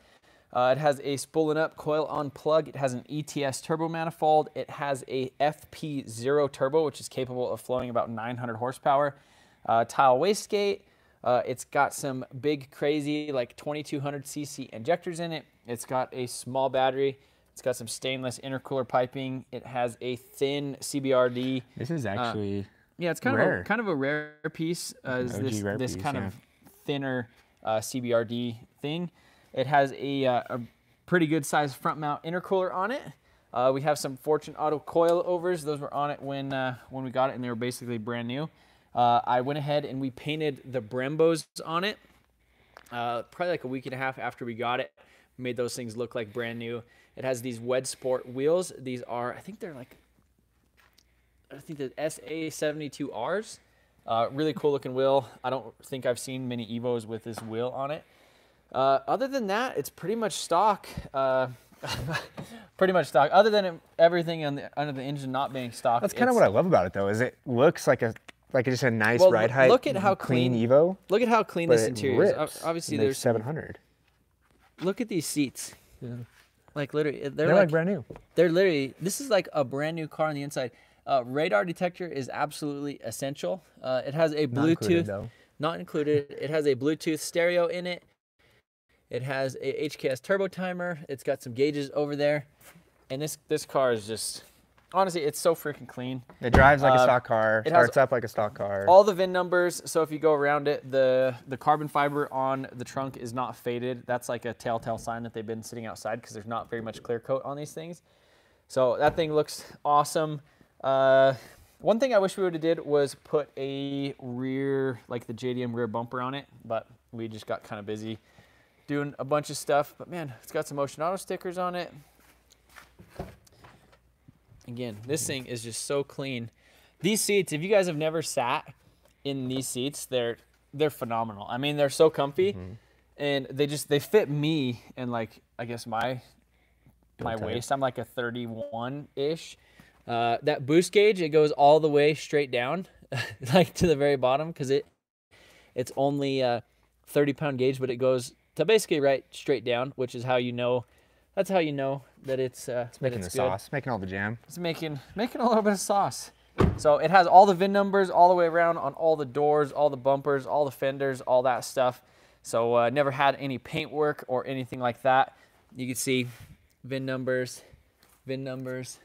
Uh, it has a spooling up coil on plug. It has an ETS turbo manifold. It has a FP0 turbo, which is capable of flowing about 900 horsepower. Uh, Tial wastegate. Uh, it's got some big, crazy, like 2200 cc injectors in it. It's got a small battery. It's got some stainless intercooler piping. It has a thin CBRD. This is actually Yeah, it's kind of a, kind of a rare piece. Uh, is this rare this piece, kind yeah. of thinner uh, CBRD thing. It has a, uh, a pretty good sized front mount intercooler on it. Uh, we have some Fortune Auto coilovers. Those were on it when uh, when we got it, and they were basically brand new. Uh, I went ahead and we painted the Brembos on it. Uh, probably like a week and a half after we got it, made those things look like brand new. It has these WedsSport wheels. These are, I think they're like, I think the SA72Rs. Uh, really cool looking wheel. I don't think I've seen many Evos with this wheel on it. Uh, other than that, it's pretty much stock. Uh, pretty much stock. Other than everything on the, under the engine not being stock. That's kind of what I love about it, though. Is it looks like a like just a nice Well, ride look- height. look at how clean- Evo. Look at how clean this interior is. Obviously, there's 700. Look at these seats. Yeah. Like literally, they're, They're, like, like, brand new. They're literally. This is like a brand new car on the inside. Uh, radar detector is absolutely essential. Uh, it has a Bluetooth. Not included, not included. It has a Bluetooth stereo in it. It has a HKS turbo timer. It's got some gauges over there, and this this car is just honestly, it's so freaking clean. It drives like Uh, a stock car. it Starts up like a stock car. All the VIN numbers. So if you go around it, the the carbon fiber on the trunk is not faded. That's like a telltale sign that they've been sitting outside because there's not very much clear coat on these things. So that thing looks awesome. Uh, one thing I wish we would have did was put a rear, like the JDM rear bumper on it, but we just got kind of busy doing a bunch of stuff. But man, it's got some Motion Auto stickers on it. Again, this thing is just so clean. These seats, if you guys have never sat in these seats, they're they're phenomenal. I mean, they're so comfy, and they just they fit me and like I guess my my waist. I'm like a 31 ish. Uh, that boost gauge it goes all the way straight down, like to the very bottom, because it it's only a 30 pound gauge, but it goes to basically right straight down, which is how you know. That's how you know that it's uh, it's making that the good. sauce, making all the jam. It's making making a little bit of sauce. So it has all the VIN numbers all the way around on all the doors, all the bumpers, all the fenders, all that stuff. So uh, never had any paint work or anything like that. You can see VIN numbers, VIN numbers,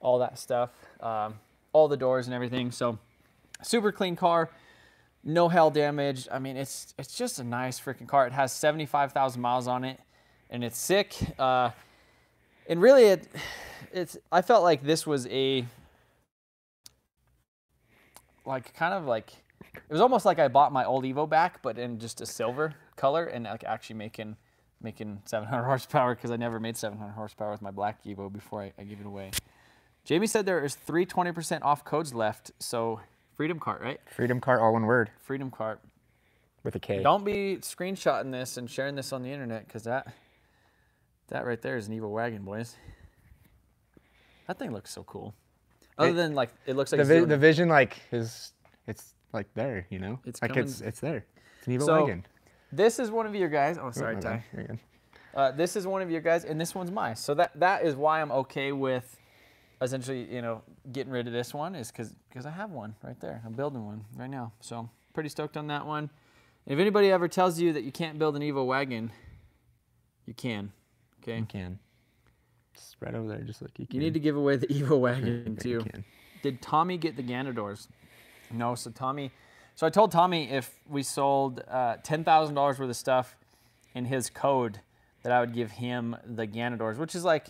all that stuff, um, all the doors and everything. So super clean car, no hail damage. I mean, it's it's just a nice freaking car. It has 75,000 miles on it, and it's sick. Uh, and really, it it's I felt like this was a like kind of like it was almost like I bought my old Evo back, but in just a silver color, and like actually making making 700 horsepower because I never made 700 horsepower with my black Evo before I, I gave it away. Jamie said there is three 20% off codes left, so Freedom Cart, right? Freedom Cart, all one word Freedom Cart. with a K. Don't be screenshotting this and sharing this on the internet because that that right there is an evil wagon, boys. That thing looks so cool. Other It- than like it looks like the, vi- the vision like is it's like there, you know. It's like it's coming- it's there. It's an Evo So, wagon. this is one of your guys. Oh, sorry, Ty. bad. You're good. Uh, this is one of your guys, and this one's mine. So that that is why I'm okay with essentially, you know, getting rid of this one is because because I have one right there. I'm building one right now, so pretty stoked on that one. And if anybody ever tells you that you can't build an Evo wagon, you can. Okay. You can. It's right over there, just like you can. You need to give away the Evo wagon too. can. Did Tommy get the Ganadors? No. So Tommy, so I told Tommy if we sold uh, ten thousand dollars worth of stuff in his code, that I would give him the Ganadors, which is like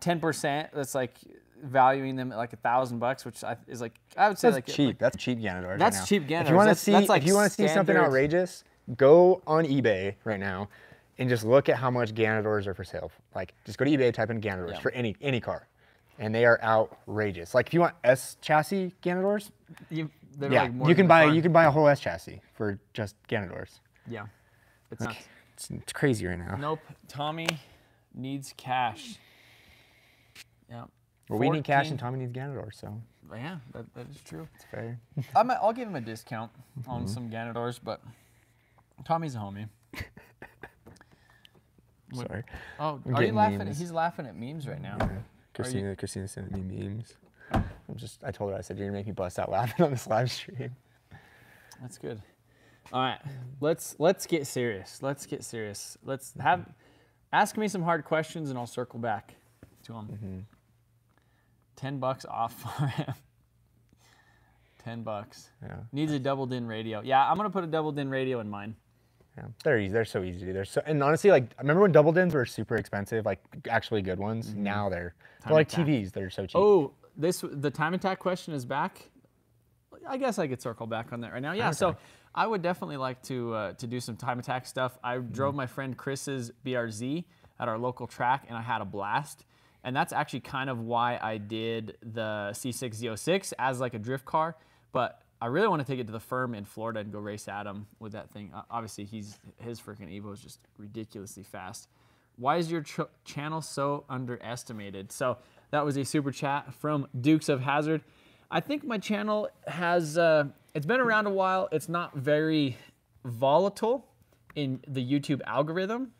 ten percent. That's like valuing them at like a thousand bucks, which I, is like I would say That's like cheap. that's cheap Ganador. right That's now. cheap If you want to see, that's like if you want to see something outrageous, go on eBay right now and just look at how much Ganadors are for sale. Like, just go to eBay, type in Ganadors Yeah. for any any car, and they are outrageous. Like, if you want S chassis Ganadors, You, they're yeah, like more you can buy you can buy a whole S chassis for just Ganadors. Yeah. It's nuts. It's, it's crazy right now. Nope. Tommy needs cash. Yeah. Well, we need cash and Tommy needs Ganador, so Yeah, that, that is true. it's fair. I might, I'll give him a discount Mm-hmm. on some Ganadors, but Tommy's a homie. Sorry. Oh, I'm are you laughing? At, memes. he's laughing at memes right now. Yeah. Christina, Christina sent me memes. I'm just, I told her, I said, you're gonna make me bust out laughing on this live stream. That's good. All right, let's let's get serious. Let's get serious. Let's have ask me some hard questions, and I'll circle back to them. Mm-hmm. Ten bucks off for him. Ten bucks. Yeah. Needs a double din radio. Yeah, I'm gonna put a double din radio in mine. Yeah, they're easy. They're so easy to do. They're so and honestly, like I remember when double dins were super expensive, like actually good ones. Now they're Time they're like attack. TVs. They're so cheap. Oh, this the time attack question is back. I guess I could circle back on that right now. Yeah, so attack. I would definitely like to uh, to do some time attack stuff. I drove my friend Chris's BRZ at our local track, and I had a blast. And that's actually kind of why I did the C6Z06 as like a drift car. But I really want to take it to the firm in Florida and go race Adam with that thing. Obviously, he's his freaking Evo is just ridiculously fast. Why is your ch- channel so underestimated? So that was a super chat from Dukes of Hazard. I think my channel has uh, it's been around a while. It's not very volatile in the YouTube algorithm,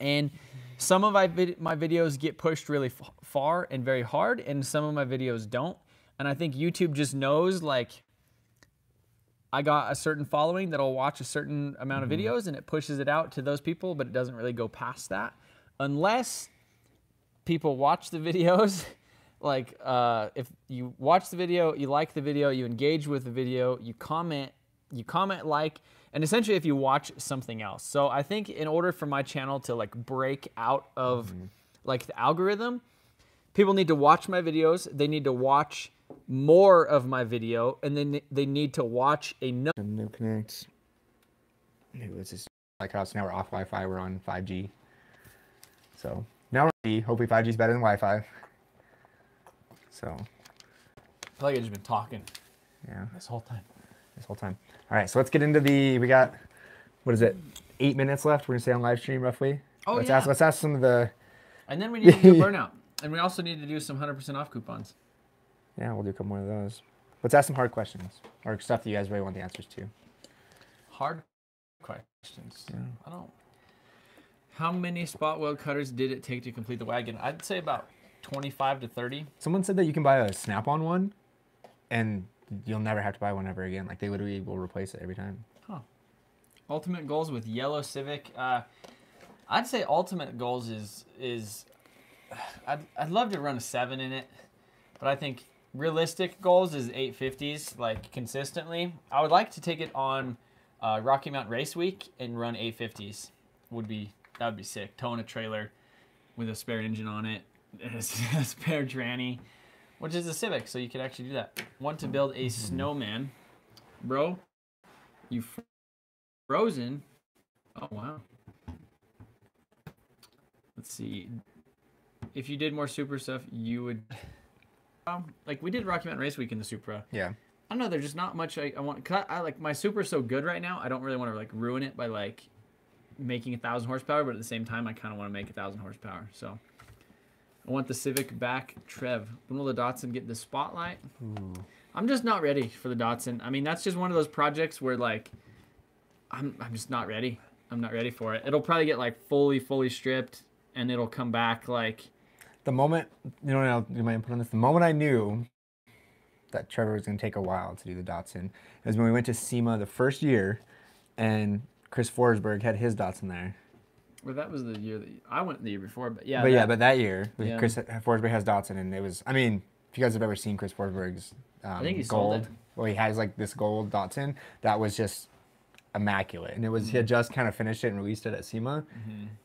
and some of my vid- my videos get pushed really f- far and very hard, and some of my videos don't. And I think YouTube just knows like I got a certain following that'll watch a certain amount of videos and it pushes it out to those people, but it doesn't really go past that unless people watch the videos. like uh, if you watch the video, you like the video, you engage with the video, you comment, you comment like, and essentially if you watch something else. So I think in order for my channel to like break out of mm-hmm. like the algorithm, people need to watch my videos. They need to watch more of my video, and then they need to watch another. No connect. Maybe it's just like us. Now we're off Wi-Fi. We're on 5G. So now we're on 5G. Hopefully 5G is better than Wi-Fi. So I feel like I've just been talking yeah, this whole time. this whole time. All right, so let's get into the. We got what is it? Eight minutes left. We're gonna stay on live stream roughly. Oh, let's yeah. ask. Let's ask some of the. And then we need to do burnout, and we also need to do some 100% off coupons. Yeah, we'll do a couple more of those. Let's ask some hard questions or stuff that you guys really want the answers to. Hard questions. I don't. How many spot weld cutters did it take to complete the wagon? I'd say about 25 to 30. Someone said that you can buy a Snap-on one, and you'll never have to buy one ever again. Like they literally will replace it every time. Huh. Ultimate goals with yellow Civic. Uh, I'd say ultimate goals is is. I'd, I'd love to run a seven in it, but I think realistic goals is 850s like consistently. I would like to take it on uh, Rocky Mountain Race Week and run 850s. Would be that would be sick. Towing a trailer with a spare engine on it, a spare tranny, which is a Civic, so you could actually do that. Want to build a snowman, bro? You frozen? Oh wow. Let's see. If you did more Supra stuff, you would. Um, like we did Rocky Mountain Race Week in the Supra. Yeah. I don't know. There's just not much I, I want. Cause I, I like my Supra's so good right now. I don't really want to like ruin it by like making a thousand horsepower, but at the same time, I kind of want to make a thousand horsepower. So I want the Civic back. Trev, when will the Datsun get the spotlight? Hmm. I'm just not ready for the Datsun. I mean, that's just one of those projects where like I'm I'm just not ready. I'm not ready for it. It'll probably get like fully fully stripped, and it'll come back like The moment you know, I'll do my input on this. The moment I knew that Trevor was going to take a while to do the Datsun is when we went to SEMA the first year, and Chris Forsberg had his Datsun there. Well, that was the year that I went the year before, but yeah. but yeah, but that year, Yeah. Chris Forsberg has Datsun, and it was. I mean, if you guys have ever seen Chris Forsberg's um, think he gold, well, he has like this gold Datsun that was just immaculate, and it was he Mm-hmm. had just kind of finished it and released it at SEMA,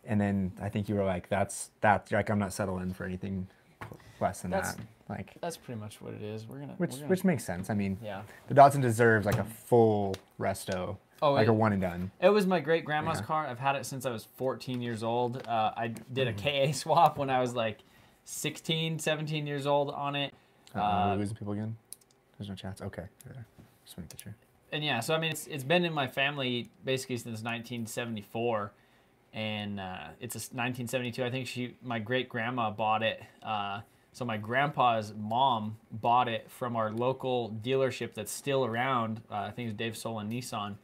and then I think you were like, "That's that's like I'm not settling for anything less than That's- that." Like, that's pretty much what it is. We're gonna. which we're gonna, which makes sense. I mean, yeah. the Datsun deserves like a full resto, Oh, like it- a one and done. It was my great grandma's Yeah. car. I've had it since I was 14 years old. Uh, I did a Mm-hmm. KA swap when I was like 16, 17 years old on it. Uh, are we losing people again? There's no chats. Okay, yeah. just want to get sure. and yeah, so I mean, it's it's been in my family basically since 1974, and uh, it's a s- 1972. I think she, my great grandma, bought it. Uh, so my grandpa's mom bought it from our local dealership that's still around. Uh, I think it's Dave Solon Nissan,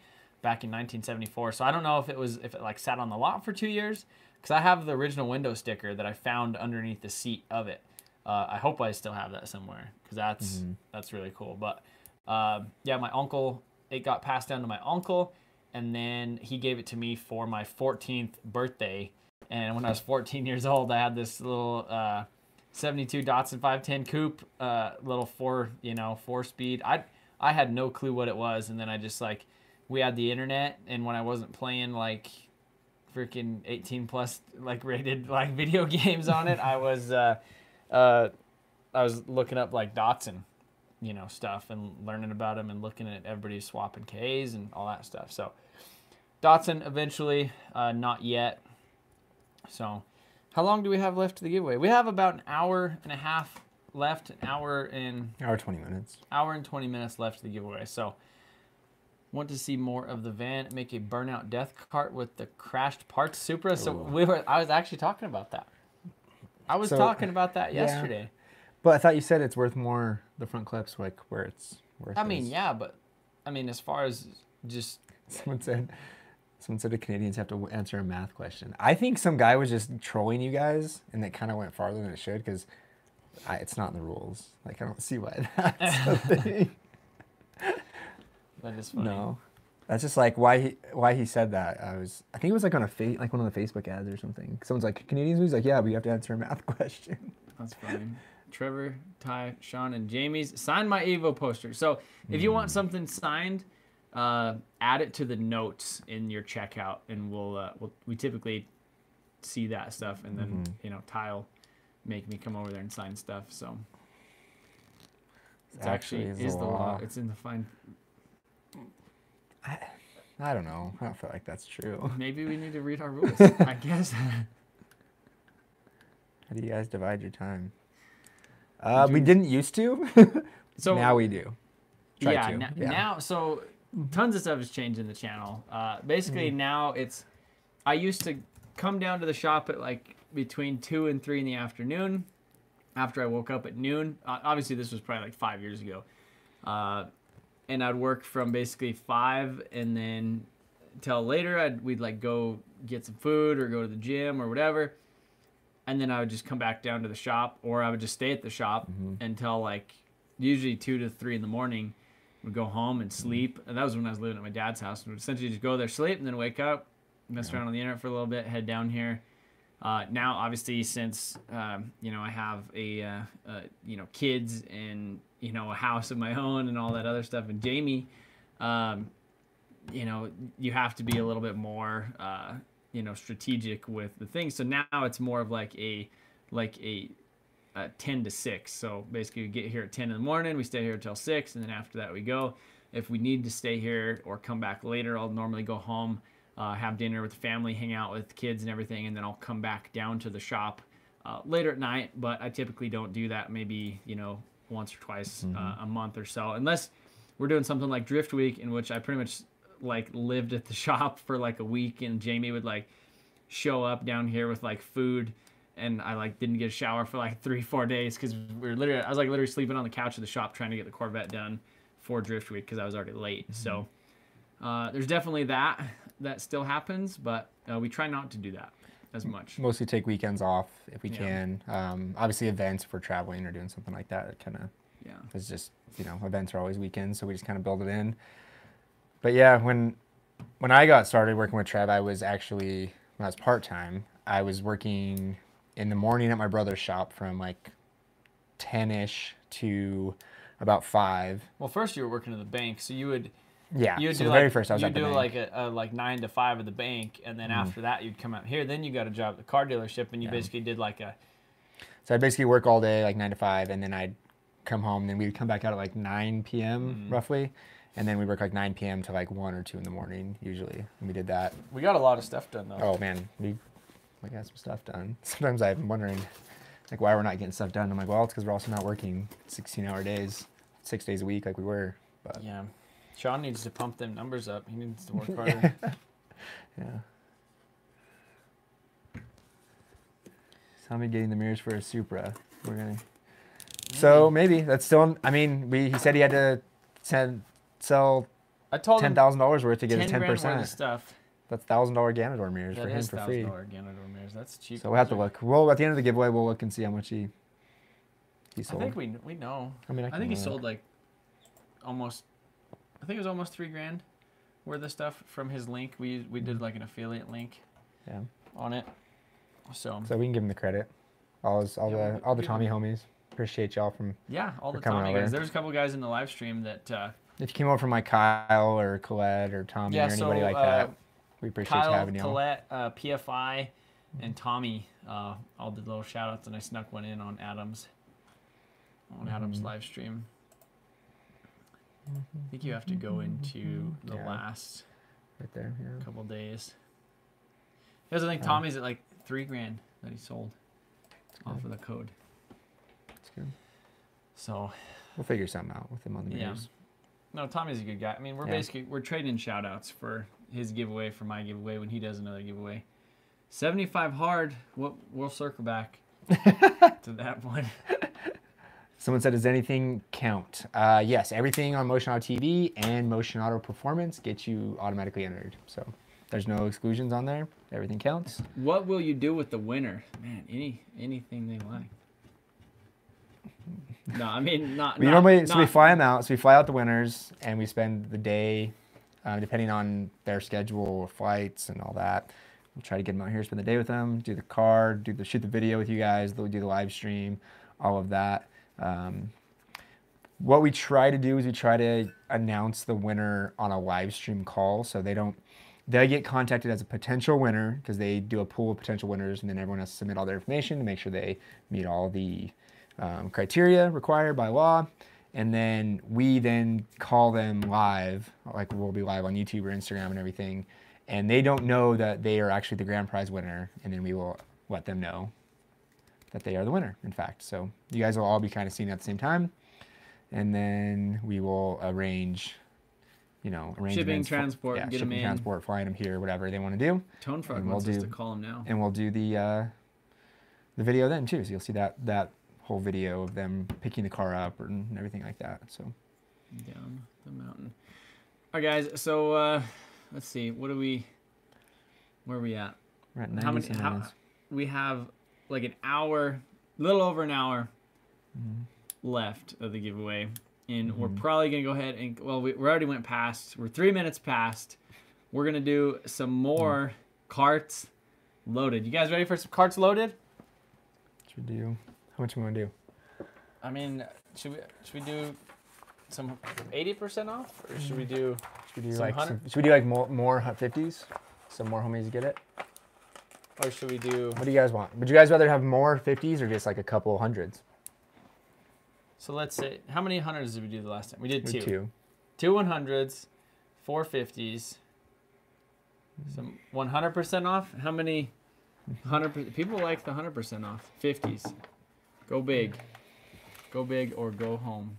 back in 1974. So I don't know if it was if it like sat on the lot for two years, because I have the original window sticker that I found underneath the seat of it. Uh, I hope I still have that somewhere because that's that's really cool. But uh, yeah, my uncle, it got passed down to my uncle, and then he gave it to me for my 14th birthday. And when I was 14 years old, I had this little uh, 72 Datsun 510 coupe, uh, little four, you know, four speed. I I had no clue what it was, and then I just like we had the internet, and when I wasn't playing like freaking 18 plus like rated like video games on it, I was uh, uh, I was looking up like Datsun, you know, stuff and learning about them and looking at everybody swapping Ks and all that stuff. So Datsun eventually, uh, not yet. So, how long do we have left to the giveaway? We have about an hour and a half left, an hour and Hour twenty minutes. hour and 20 minutes left to the giveaway. So, want to see more of the van make a burnout death cart with the crashed parts Supra? So, Ooh. we were I was actually talking about that. I was So, talking about that yeah. yesterday. But I thought you said it's worth more. The front clips, like where it's worth. I mean, is- yeah, but I mean as far as just Someone said. Someone said the Canadians have to answer a math question. I think some guy was just trolling you guys, and it kind of went farther than it should because it's not in the rules. Like I don't see why that's a thing. That is funny. No, that's just like why he why he said that. I was I think it was like on a fa- like one of the Facebook ads or something. Someone's like Canadians. He's like, yeah, but you have to answer a math question. That's funny. Trevor, Ty, Sean, and Jamie's sign my Evo poster. So if you want something signed, uh, add it to the notes in your checkout, and we'll, uh, we'll we typically see that stuff, and then you know Ty will make me come over there and sign stuff. So it's actually, Actually is is the the law. law. It's in the fine. I, I don't know. I don't feel like that's true. Maybe we need to read our rules. I guess. How do you guys divide your time? Uh, we didn't used to. So now we do. Try yeah, to, yeah. now so tons of stuff has changed in the channel. Uh, basically Mm-hmm. now it's I used to come down to the shop at like between two and three in the afternoon. After I woke up at noon, uh, obviously this was probably like five years ago, uh, and I'd work from basically five and then till later. I'd we'd like go get some food or go to the gym or whatever, and then I would just come back down to the shop, or I would just stay at the shop Mm-hmm. until like usually two to three in the morning. Would go home and Mm-hmm. sleep, and that was when I was living at my dad's house. Would essentially just go there, sleep, and then wake up, mess around on the internet for a little bit, head down here. Uh, now, obviously, since um, you know I have a uh, uh, you know kids and you know a house of my own and all that other stuff, and Jamie, um, you know you have to be a little bit more uh, you know strategic with the things. So now it's more of like a like a uh, 10 to 6. So basically, we get here at 10 in the morning, we stay here until 6, and then after that, we go. If we need to stay here or come back later, I'll normally go home, uh, have dinner with the family, hang out with kids and everything, and then I'll come back down to the shop uh, later at night. But I typically don't do that maybe, you know, once or twice uh, a month or so, unless we're doing something like Drift Week, in which I pretty much like lived at the shop for like a week, and Jamie would like show up down here with like food and I like didn't get a shower for like three, four days because we were literally I was like literally sleeping on the couch of the shop trying to get the Corvette done for Drift Week because I was already late. So uh, there's definitely that that still happens, but uh, we try not to do that as much. Mostly take weekends off if we Yeah. can. Um, obviously, events if we're traveling or doing something like that. It kind of Yeah. is just you know events are always weekends, so we just kind of build it in. But yeah, when when I got started working with Trev, I was actually when I was part time. I was working in the morning at my brother's shop from like ten ish to about five. Well, first you were working at the bank, so you would Yeah. you so do the like, very first I was you at the do bank. like a, a like nine to five at the bank, and then after that you'd come out here. Then you got a job at the car dealership, and you Yeah. basically did like a So I'd basically work all day, like nine to five, and then I'd come home. Then we'd come back out at like 9 p.m. Mm-hmm. roughly, and then we work like 9 p.m. to like one or two in the morning usually. And we did that. we got a lot of stuff done though. Oh man, we we got some stuff done. Sometimes I'm wondering like why we're not getting stuff done. I'm like, well, it's because we're also not working 16-hour days, six days a week like we were. But Yeah, Sean needs to pump them numbers up. He needs to work harder. yeah. Me getting the mirrors for a Supra. We're gonna. So maybe that's still. I mean, we he said he had to send sell I told ten him thousand dollars worth to get ten his ten grand worth of percent. stuff. That's thousand dollar Ganador mirrors That for him for free. Ganador mirrors. That's cheap. So we'll have to look. Well, at the end of the giveaway, we'll look and see how much he he I think we we know. I mean, I, I think he look. Uh, sold like almost. I think it was almost three grand worth of stuff from his link. We we did like an affiliate link Yeah. on it. So So we can give him the credit. All his, all Yeah, the all the Tommy homies. Appreciate y'all from. yeah, all the Tommy over. guys. There's a couple guys in the live stream that uh, If you came over from like Kyle or Colette or Tommy Yeah, or anybody so, like uh, that, we appreciate you Kyle, having you. Colette, uh, PFI, and Tommy uh, all did little shout outs, and I snuck one in on Adam's on Adam's Mm-hmm. live stream. Mm-hmm. I think you have to go mm-hmm. into mm-hmm. the Yeah. last Right there. Yeah. couple days. Because I think Oh. Tommy's at like three grand that he sold off good. of the code. That's good. So We'll figure something out with him on the Yeah. no, Tommy's a good guy. I mean, we're Yeah. basically we're trading shout outs for his giveaway for my giveaway when he does another giveaway. 75 hard. We'll, we'll circle back to that point. Someone said, "Does anything count?" Uh, yes, everything on Motion Auto TV and Motion Auto Performance gets you automatically entered. So there's no exclusions on there. Everything counts. What will you do with the winner? Man, any anything they like. No, I mean not. We not- normally so we fly them out. So we fly out the winners and we spend the day, uh, depending on their schedule, flights and all that. We'll try to get them out here, spend the day with them, do the card, do the shoot the video with you guys, do the live stream, all of that. Um, what we try to do is we try to announce the winner on a live stream call, so they don't. They get contacted as a potential winner because they do a pool of potential winners, and then everyone has to submit all their information to make sure they meet all the um, criteria required by law. And then we then call them live, like we'll be live on YouTube or Instagram and everything. And they don't know that they are actually the grand prize winner. And then we will let them know that they are the winner, in fact. So you guys will all be kind of seen at the same time. And then we will arrange, you know, arrangements for- transport, yeah, get 'em shipping, in. transport, flying them here, whatever they want to do Tone Frog and we'll wants us to call him now. and we'll do the uh, the video then too. So you'll see that that whole video of them picking the car up and everything like that. So down the mountain. All right, guys. So uh, let's see. What do we? Where are we at? we're at How many? How, we have like an hour, a little over an hour Mm-hmm. left of the giveaway, and we're mm-hmm. probably gonna go ahead and well, we, we already went past. We're three minutes past. We're gonna do some more mm. carts loaded. You guys ready for some carts loaded? Should we do? How much we want to do? I mean, should we should we do some eighty percent off, or should we mm. do? Should we do Some like hundred- some, should we do like more more fifties? Some more homies get it. Or should we do? What do you guys want? Would you guys rather have more fifties or just like a couple hundreds? So let's say, how many hundreds did we do the last time? We did two. two. Two 100s, four 50s, some 100% off. How many 100 people like the 100% off? 50s. Go big. Go big or go home.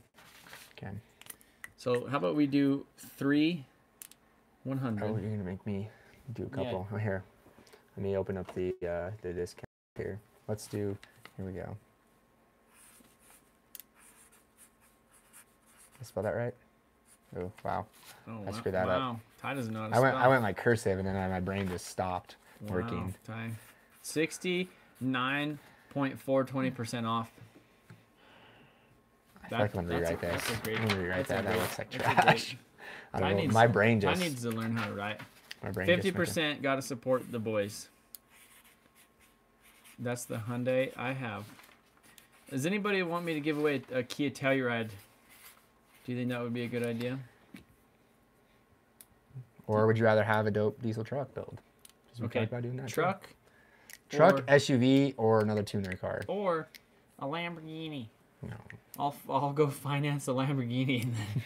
Okay. So how about we do three 100? Oh, you're gonna make me do a couple. Oh, here. Let me open up the uh, the discount here. Let's do. Here we go. I spell that right? Oh wow. oh, I screwed that up. wow. Ty doesn't know how to I went I went like cursive and then my brain just stopped Wow, working. Ty. 69.420% off. I feel like I'm gonna rewrite this. great- I'm gonna rewrite that. That looks like great- trash. I Ty don't know. needs My brain just. I needs to learn how to write. My brain Fifty percent. got to support the boys. That's the Hyundai I have. Does anybody want me to give away a Kia Telluride? Do you think that would be a good idea? Or would you rather have a dope diesel truck build? 'Cause we Okay. talked about doing that too. Truck truck, or- SUV, or another tuner car. or a Lamborghini? No. I'll I'll go finance a Lamborghini and then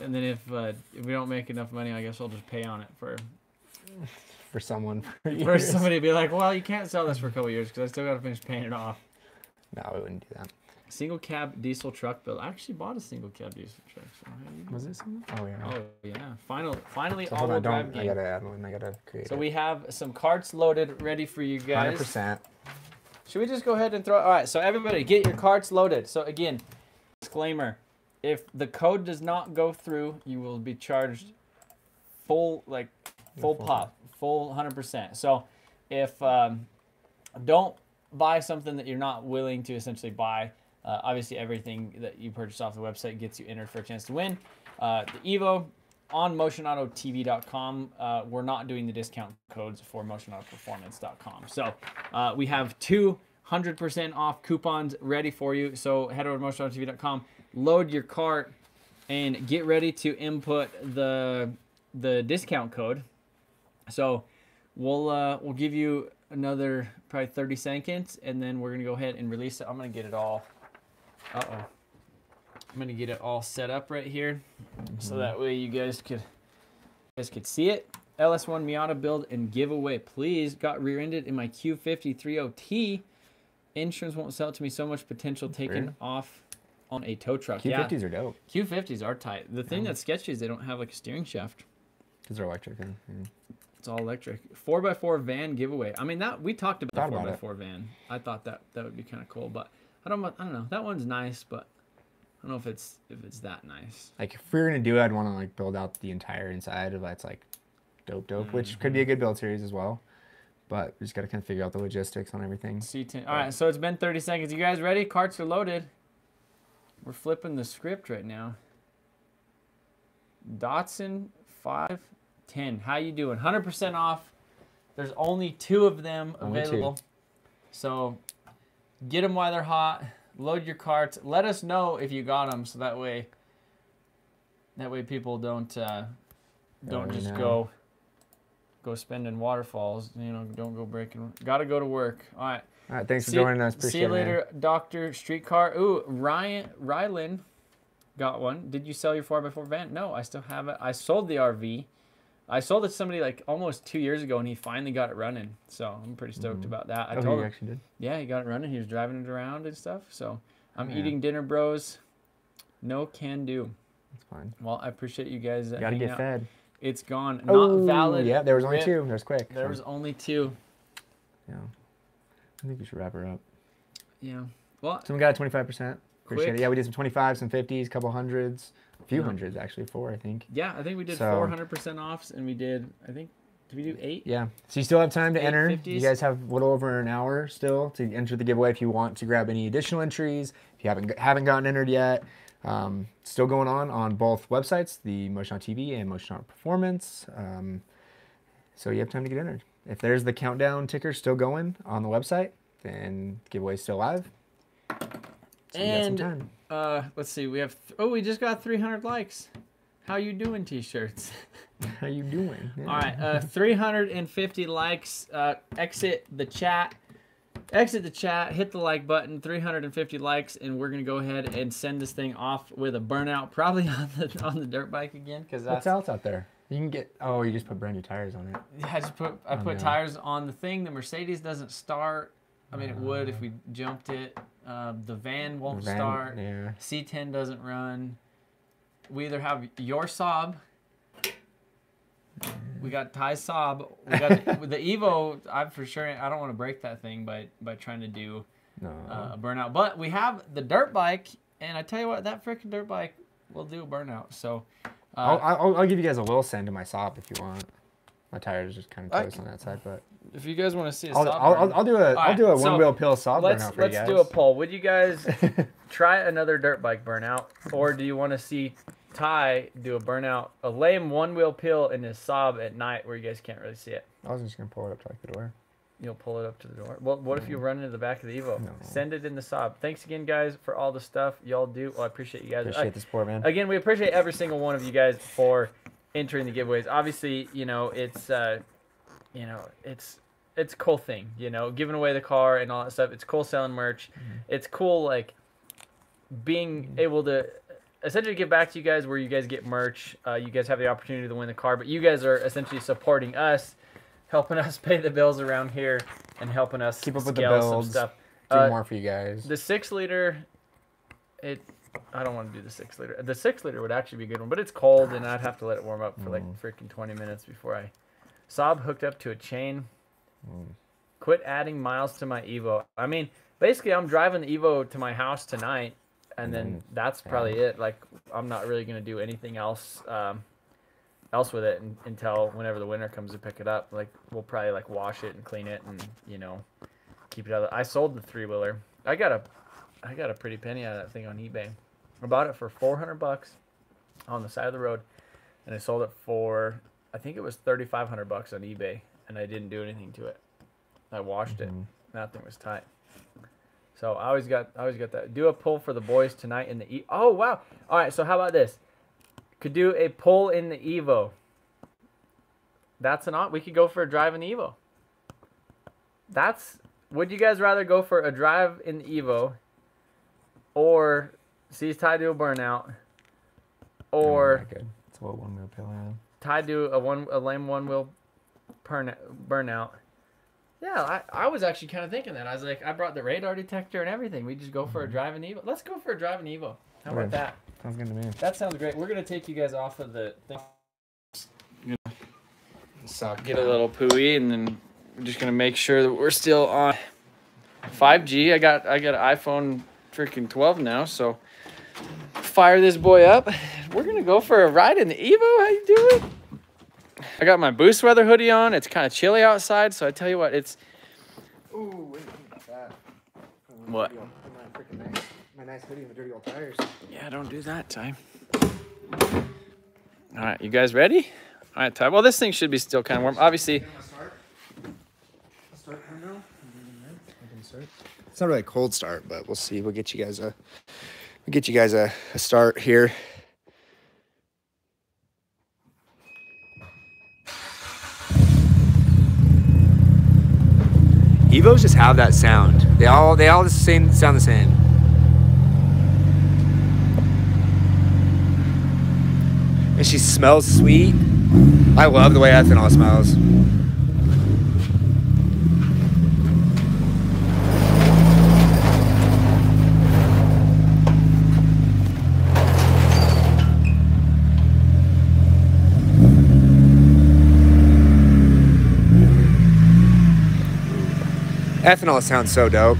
and then if uh, if we don't make enough money, I guess I'll just pay on it for For someone for, for somebody to be like, well, you can't sell this for a couple years because I still got to finish paying it off. No, we wouldn't do that. Single cab diesel truck build. I actually bought a single cab diesel truck. So Was it something? Oh yeah. Oh yeah, final, finally so all-wheel drive don't. I gotta add one. I gotta create. So it. we have some carts loaded, ready for you guys. Hundred percent. Should we just go ahead and throw? All right, so everybody, get your carts loaded. So again, disclaimer: if the code does not go through, you will be charged full, like full full pop, full hundred percent. So if um, don't buy something that you're not willing to essentially buy. Uh, obviously, everything that you purchase off the website gets you entered for a chance to win. Uh, the Evo on motionautotv.com. Uh, we're not doing the discount codes for motionautoperformance.com. So uh, we have two 100% off coupons ready for you. So head over to motionautotv.com, load your cart, and get ready to input the the discount code. So we'll uh, we'll give you another probably 30 seconds, and then we're gonna go ahead and release it. I'm gonna get it all. Uh oh. I'm gonna get it all set up right here, so that way you guys could you guys could see it. LS1 Miata build and giveaway, please. Got rear-ended in my Q5030T. Insurance won't sell it to me. So much potential taken off on a tow truck. Q50s yeah, are dope Q50s are tight. The thing that's sketchy is they don't have like a steering shaft. because they're electric. And, and It's all electric. Four x four van giveaway. I mean that we talked about the four about x four van. I thought that that would be kind of cool, but I don't. I don't know. That one's nice, but I don't know if it's if it's that nice. like if we were gonna do it, I'd want to like build out the entire inside of that's like dope, dope, which could be Mm-hmm. a good build series as well. But we just gotta kind of figure out the logistics on everything. C10. All right, so it's been 30 seconds. You guys ready? Carts are loaded. We're flipping the script right now. Datsun 510. How you doing? 100% off. There's only two of them available. So get them while they're hot. Load your carts. Let us know if you got them, so that way, that way people don't uh, don't Oh, just no. go go spending waterfalls. You know, don't go breaking. Got to go to work. All right. All right, thanks for See, joining us. see you man. later, Doctor Streetcar. Ooh, Ryan Rylan got one. Did you sell your 4x4 van? No, I still have it. I sold the RV. I sold it to somebody like almost two years ago, and he finally got it running. So I'm pretty stoked about that. I Oh, told you him, actually did. yeah, he got it running. He was driving it around and stuff. So I'm Yeah. eating dinner, bros. No can do. That's fine. Well, I appreciate you guys. Uh, You gotta get out. fed. It's gone. Oh, Not valid. Yeah, there was only Rip. two. There's quick. There so, was only two. Yeah. I think we should wrap her up. Yeah. Well, So we got 25%. Appreciate Quick. it. Yeah, we did some 25s, some 50s, a couple hundreds, a few Yeah. hundreds actually, four I think. yeah, I think we did So- 400% offs, and we did. I think. Did we do eight? Yeah. So you still have time to Eight enter. 50s? You guys have a little over an hour still to enter the giveaway if you want to grab any additional entries. If you haven't haven't gotten entered yet, um, still going on on both websites, the Motion Auto TV and Motion Auto Performance. Um, so you have time to get entered. If there's the countdown ticker still going on the website, then the giveaway's still live. So you got some And uh, let's see. We have. oh, we just got 300 likes. How you doing, t-shirts? How you doing? Yeah. All right, uh, 350 likes. Uh, exit the chat. Exit the chat. Hit the like button. 350 likes, and we're gonna go ahead and send this thing off with a burnout, probably on the on the dirt bike again, because What's that's. else out there? You can get. Oh, you just put brand new tires on it. Yeah, I just put I Oh, put no. tires on the thing. The Mercedes doesn't start. I mean, it would if we jumped it. Uh, the van won't Van- start. Yeah. C10 doesn't run. We either have your Saab. We got Ty Saab. We got the, the Evo. I'm for sure. I don't want to break that thing by by trying to do No. uh, a burnout. But we have the dirt bike, and I tell you what, that freaking dirt bike will do a burnout. So. I'll, Uh, I'll, I'll give you guys a little send to my Saab if you want. My tires just kind of toast on that side, but if you guys want to see a I'll, Saab I'll, I'll, I'll do a will right, do a so one wheel pill Saab let's burnout for you. let's you guys. do a poll. Would you guys try another dirt bike burnout, or do you want to see Ty do a burnout, a lame one wheel pill in his Saab at night where you guys can't really see it? I was just gonna pull it up to like the door. You'll pull it up to the door. Well, what if you run into the back of the Evo? No. Send it in the Saab. Thanks again, guys, for all the stuff y'all do. Well, I appreciate you guys. Appreciate the support, man. Again, we appreciate every single one of you guys for entering the giveaways. Obviously, you know it's uh, you know it's it's a cool thing. You know, giving away the car and all that stuff. It's cool selling merch. It's cool like being able to essentially give back to you guys where you guys get merch. Uh, you guys have the opportunity to win the car, but you guys are essentially supporting us, helping us pay the bills around here, and helping us Keep up with the scale some stuff. do Uh, more for you guys. the six liter, it. I don't want to do the six liter. The six liter would actually be a good one, but it's cold and I'd have to let it warm up for like Mm. freaking twenty minutes before I. Saab hooked up to a chain. Mm. Quit adding miles to my Evo. I mean, basically, I'm driving the Evo to my house tonight, and then Mm, that's probably it. Like, I'm not really gonna do anything else, um, else with it un- until whenever the winter comes to pick it up. Like, we'll probably like wash it and clean it, and you know, keep it out. Of, I sold the three wheeler. I got a, I got a pretty penny out of that thing on eBay. I bought it for 400 bucks on the side of the road, and I sold it for I think it was 3,500 bucks on eBay, and I didn't do anything to it. I washed it. Mhm. That thing was tight. So I always got I always got that. Do a pull for the boys tonight in the e. Oh wow! All right. So how about this? Could do a pull in the Evo. That's an op. We could go for a drive in the Evo. That's. Would you guys rather go for a drive in the Evo, or see tied to a burnout, or good. It's a one wheel pill. Yeah. tied to a one a lame one wheel burn, burnout. Yeah, I, I was actually kind of thinking that. I was like, I brought the radar detector and everything. We just go for a mm-hmm. drive in Evo. Let's go for a drive in Evo. How about that? Sounds good to me. That sounds great. We're gonna take you guys off of the thing. Suck. Get a little pooey, and then we're just gonna make sure that we're still on 5G. I got I got an iPhone freaking 12 now, so fire this boy up. We're gonna go for a ride in the Evo. How you doing? I got my boost weather hoodie on. It's kind of chilly outside, so I tell you what, it's Ooh, wait, what's that? What? My nice, hoodie and the dirty old tires. yeah. Don't do that, Ty. All right, you guys ready? All right, Ty. Well, this thing should be still kind of warm. Obviously, Start. Start now. It's not really a cold start, but we'll see. We'll get you guys a we'll get you guys a, a start here. Evos just have that sound. They all they all the same sound the same. And she smells sweet. I love the way ethanol smells. Ethanol sounds so dope.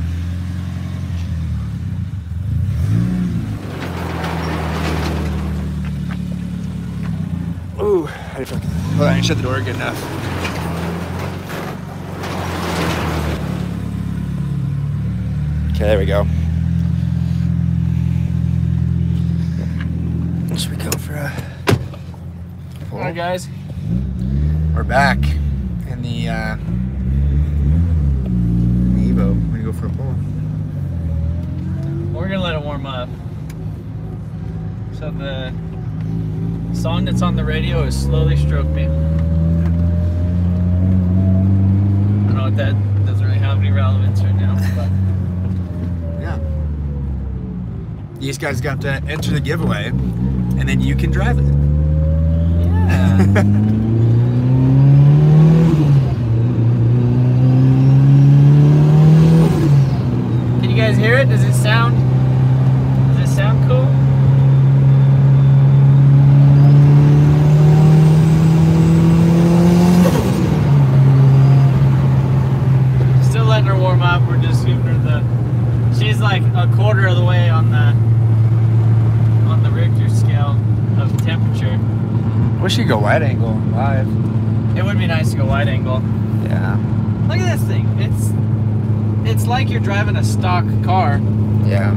Ooh, I didn't, hold on, I didn't shut the door good enough. Okay, there we go. Should we go for a? all right, guys. We're back in the uh, Evo. We're gonna go for a pull. We're gonna let it warm up. So the song that's on the radio is "Slowly Stroke Me." I don't know what that doesn't really have any relevance right now, but Yeah. These guys got to enter the giveaway, and then you can drive it. yeah. Can you guys hear it? Does it sound? Does it sound cool? Still letting her warm up. We're just giving her the. She's like a quarter of the way on the on the Richter scale of temperature. Wish you could go wide angle live. It would be nice to go wide angle. Yeah. Look at this thing. It's it's like you're driving a stock car. Yeah.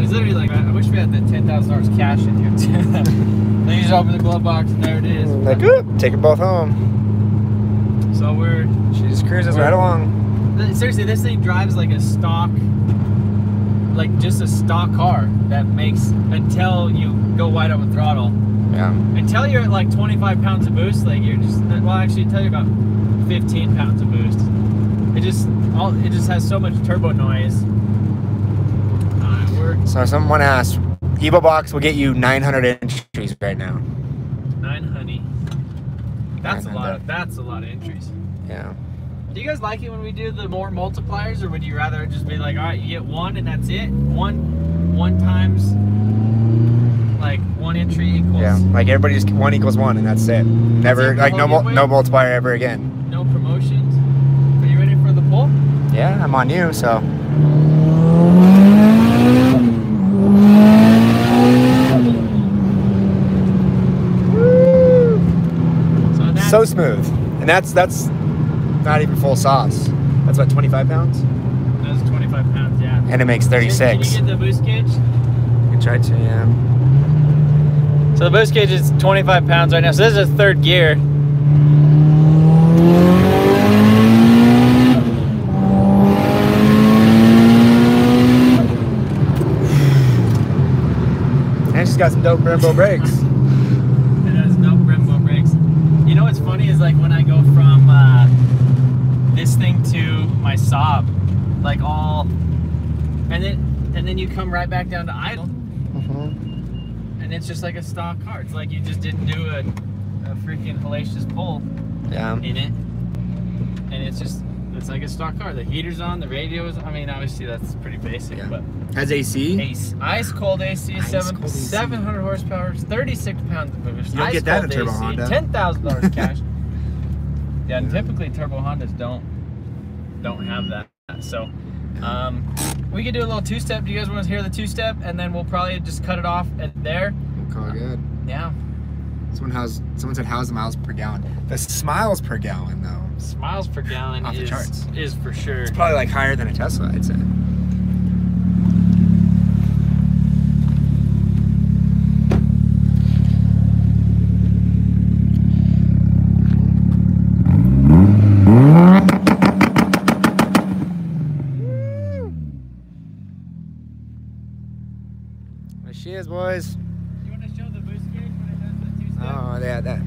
It's literally like I wish we had the ten thousand dollars cash in here too. then you just open the glove box and there it is. Like, oop, take it both home. So we're She just cruises right along. seriously, this thing drives like a stock, like just a stock car that makes until you go wide open throttle. Yeah. Until you're at like 25 pounds of boost, like you're just well, actually, until you're about 15 pounds of boost. It just all it just has so much turbo noise. Uh, So someone asked, Evo Box will get you 900 entries right now. nine honey. That's a lot. Of, that's a lot of entries. Yeah. Do you guys like it when we do the more multipliers, or would you rather just be like, all right, you get one and that's it? One, one times, one equals Yeah. Like everybody's one equals one and that's it. Never it the like no whole mul- giveaway? no multiplier ever again. no promotions. Are you ready for the poll? Yeah, I'm on you, so So smooth. And that's that's not even full sauce. That's what 25 pounds? that's 25 pounds. Yeah. And it makes Can- 36. Can you get the boost gauge? You tried to, yeah. So the boost gauge is 25 pounds right now. So this is third gear. And she's got some dope Brembo brakes. it has dope Brembo brakes. You know what's funny is like when I go from uh, this thing to my Saab, like all, and then and then you come right back down to idle and it's just like a stock car. It's like you just didn't do a, a freaking hellacious pull Yeah. in it, and it's just it's like a stock car. The heater's on, the radio's. I mean, obviously that's pretty basic, Yeah. but Has AC. Ace ice cold AC, Ice seven cold AC. seven hundred horsepower, thirty six pounds of boost. You ice get that in turbo AC, Honda. Ten thousand dollars cash. yeah, and typically turbo Hondas don't don't have that. So, um, we could do a little two step. Do you guys want to hear the two step, and then we'll probably just cut it off at there. Call good. Yeah, Someone has someone said how's the miles per gallon? The smiles per gallon though. miles per gallon Off the is charts. is for sure. It's probably like higher than a Tesla, I'd say. There she is, boys. You want to show the boost gauge when it does the two step? Oh, yeah, that.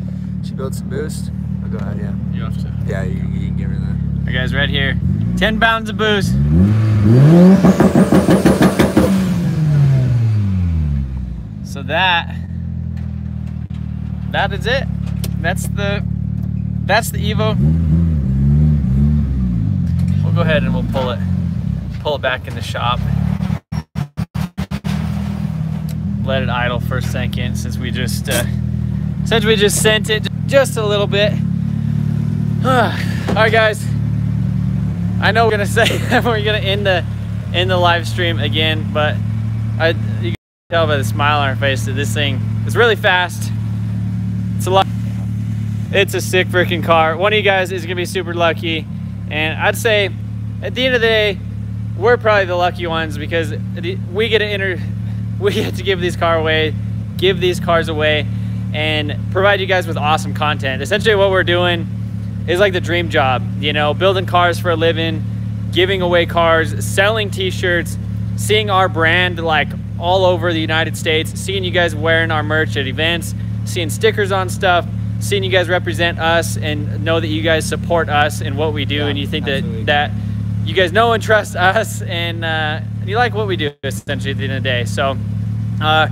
She built some boost. Oh, go ahead, yeah. you have to. Yeah, you, you can give her that. All right, guys, right here, ten pounds of boost. So that that is it. That's the that's the Evo. We'll go ahead and we'll pull it pull it back in the shop. Let it idle for a second since we just uh, since we just sent it just a little bit. All right, guys. I know we're gonna say we're gonna end the end the live stream again, but I you can tell by the smile on our face that this thing is really fast. It's a lot. It's a sick freaking car. One of you guys is gonna be super lucky, and I'd say at the end of the day, we're probably the lucky ones because we get to enter, we get to give these car away, give these cars away, and provide you guys with awesome content. Essentially, what we're doing is like the dream job, you know, building cars for a living, giving away cars, selling t-shirts, seeing our brand like all over the United States, seeing you guys wearing our merch at events, seeing stickers on stuff, seeing you guys represent us and know that you guys support us and what we do Yeah, and you think absolutely. that that you guys know and trust us and uh, you like what we do essentially at the end of the day. So uh,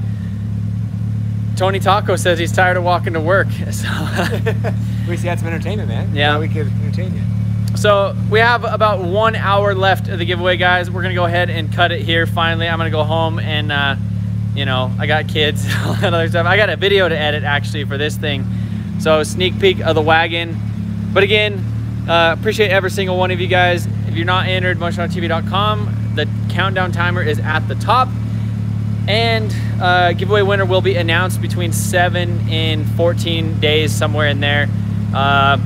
Tony Taco says he's tired of walking to work. So we see had some entertainment, man. Yeah. Thought we could entertain you. So we have about one hour left of the giveaway, guys. We're gonna go ahead and cut it here. Finally, I'm gonna go home and, uh, you know, I got kids, all that other stuff. I got a video to edit actually for this thing. So sneak peek of the wagon. But again, uh, appreciate every single one of you guys. If you're not entered, motionautoTV.com, the countdown timer is at the top. And uh, giveaway winner will be announced between 7 and 14 days, somewhere in there. Uh,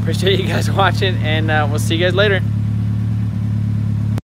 appreciate you guys watching, and uh, we'll see you guys later.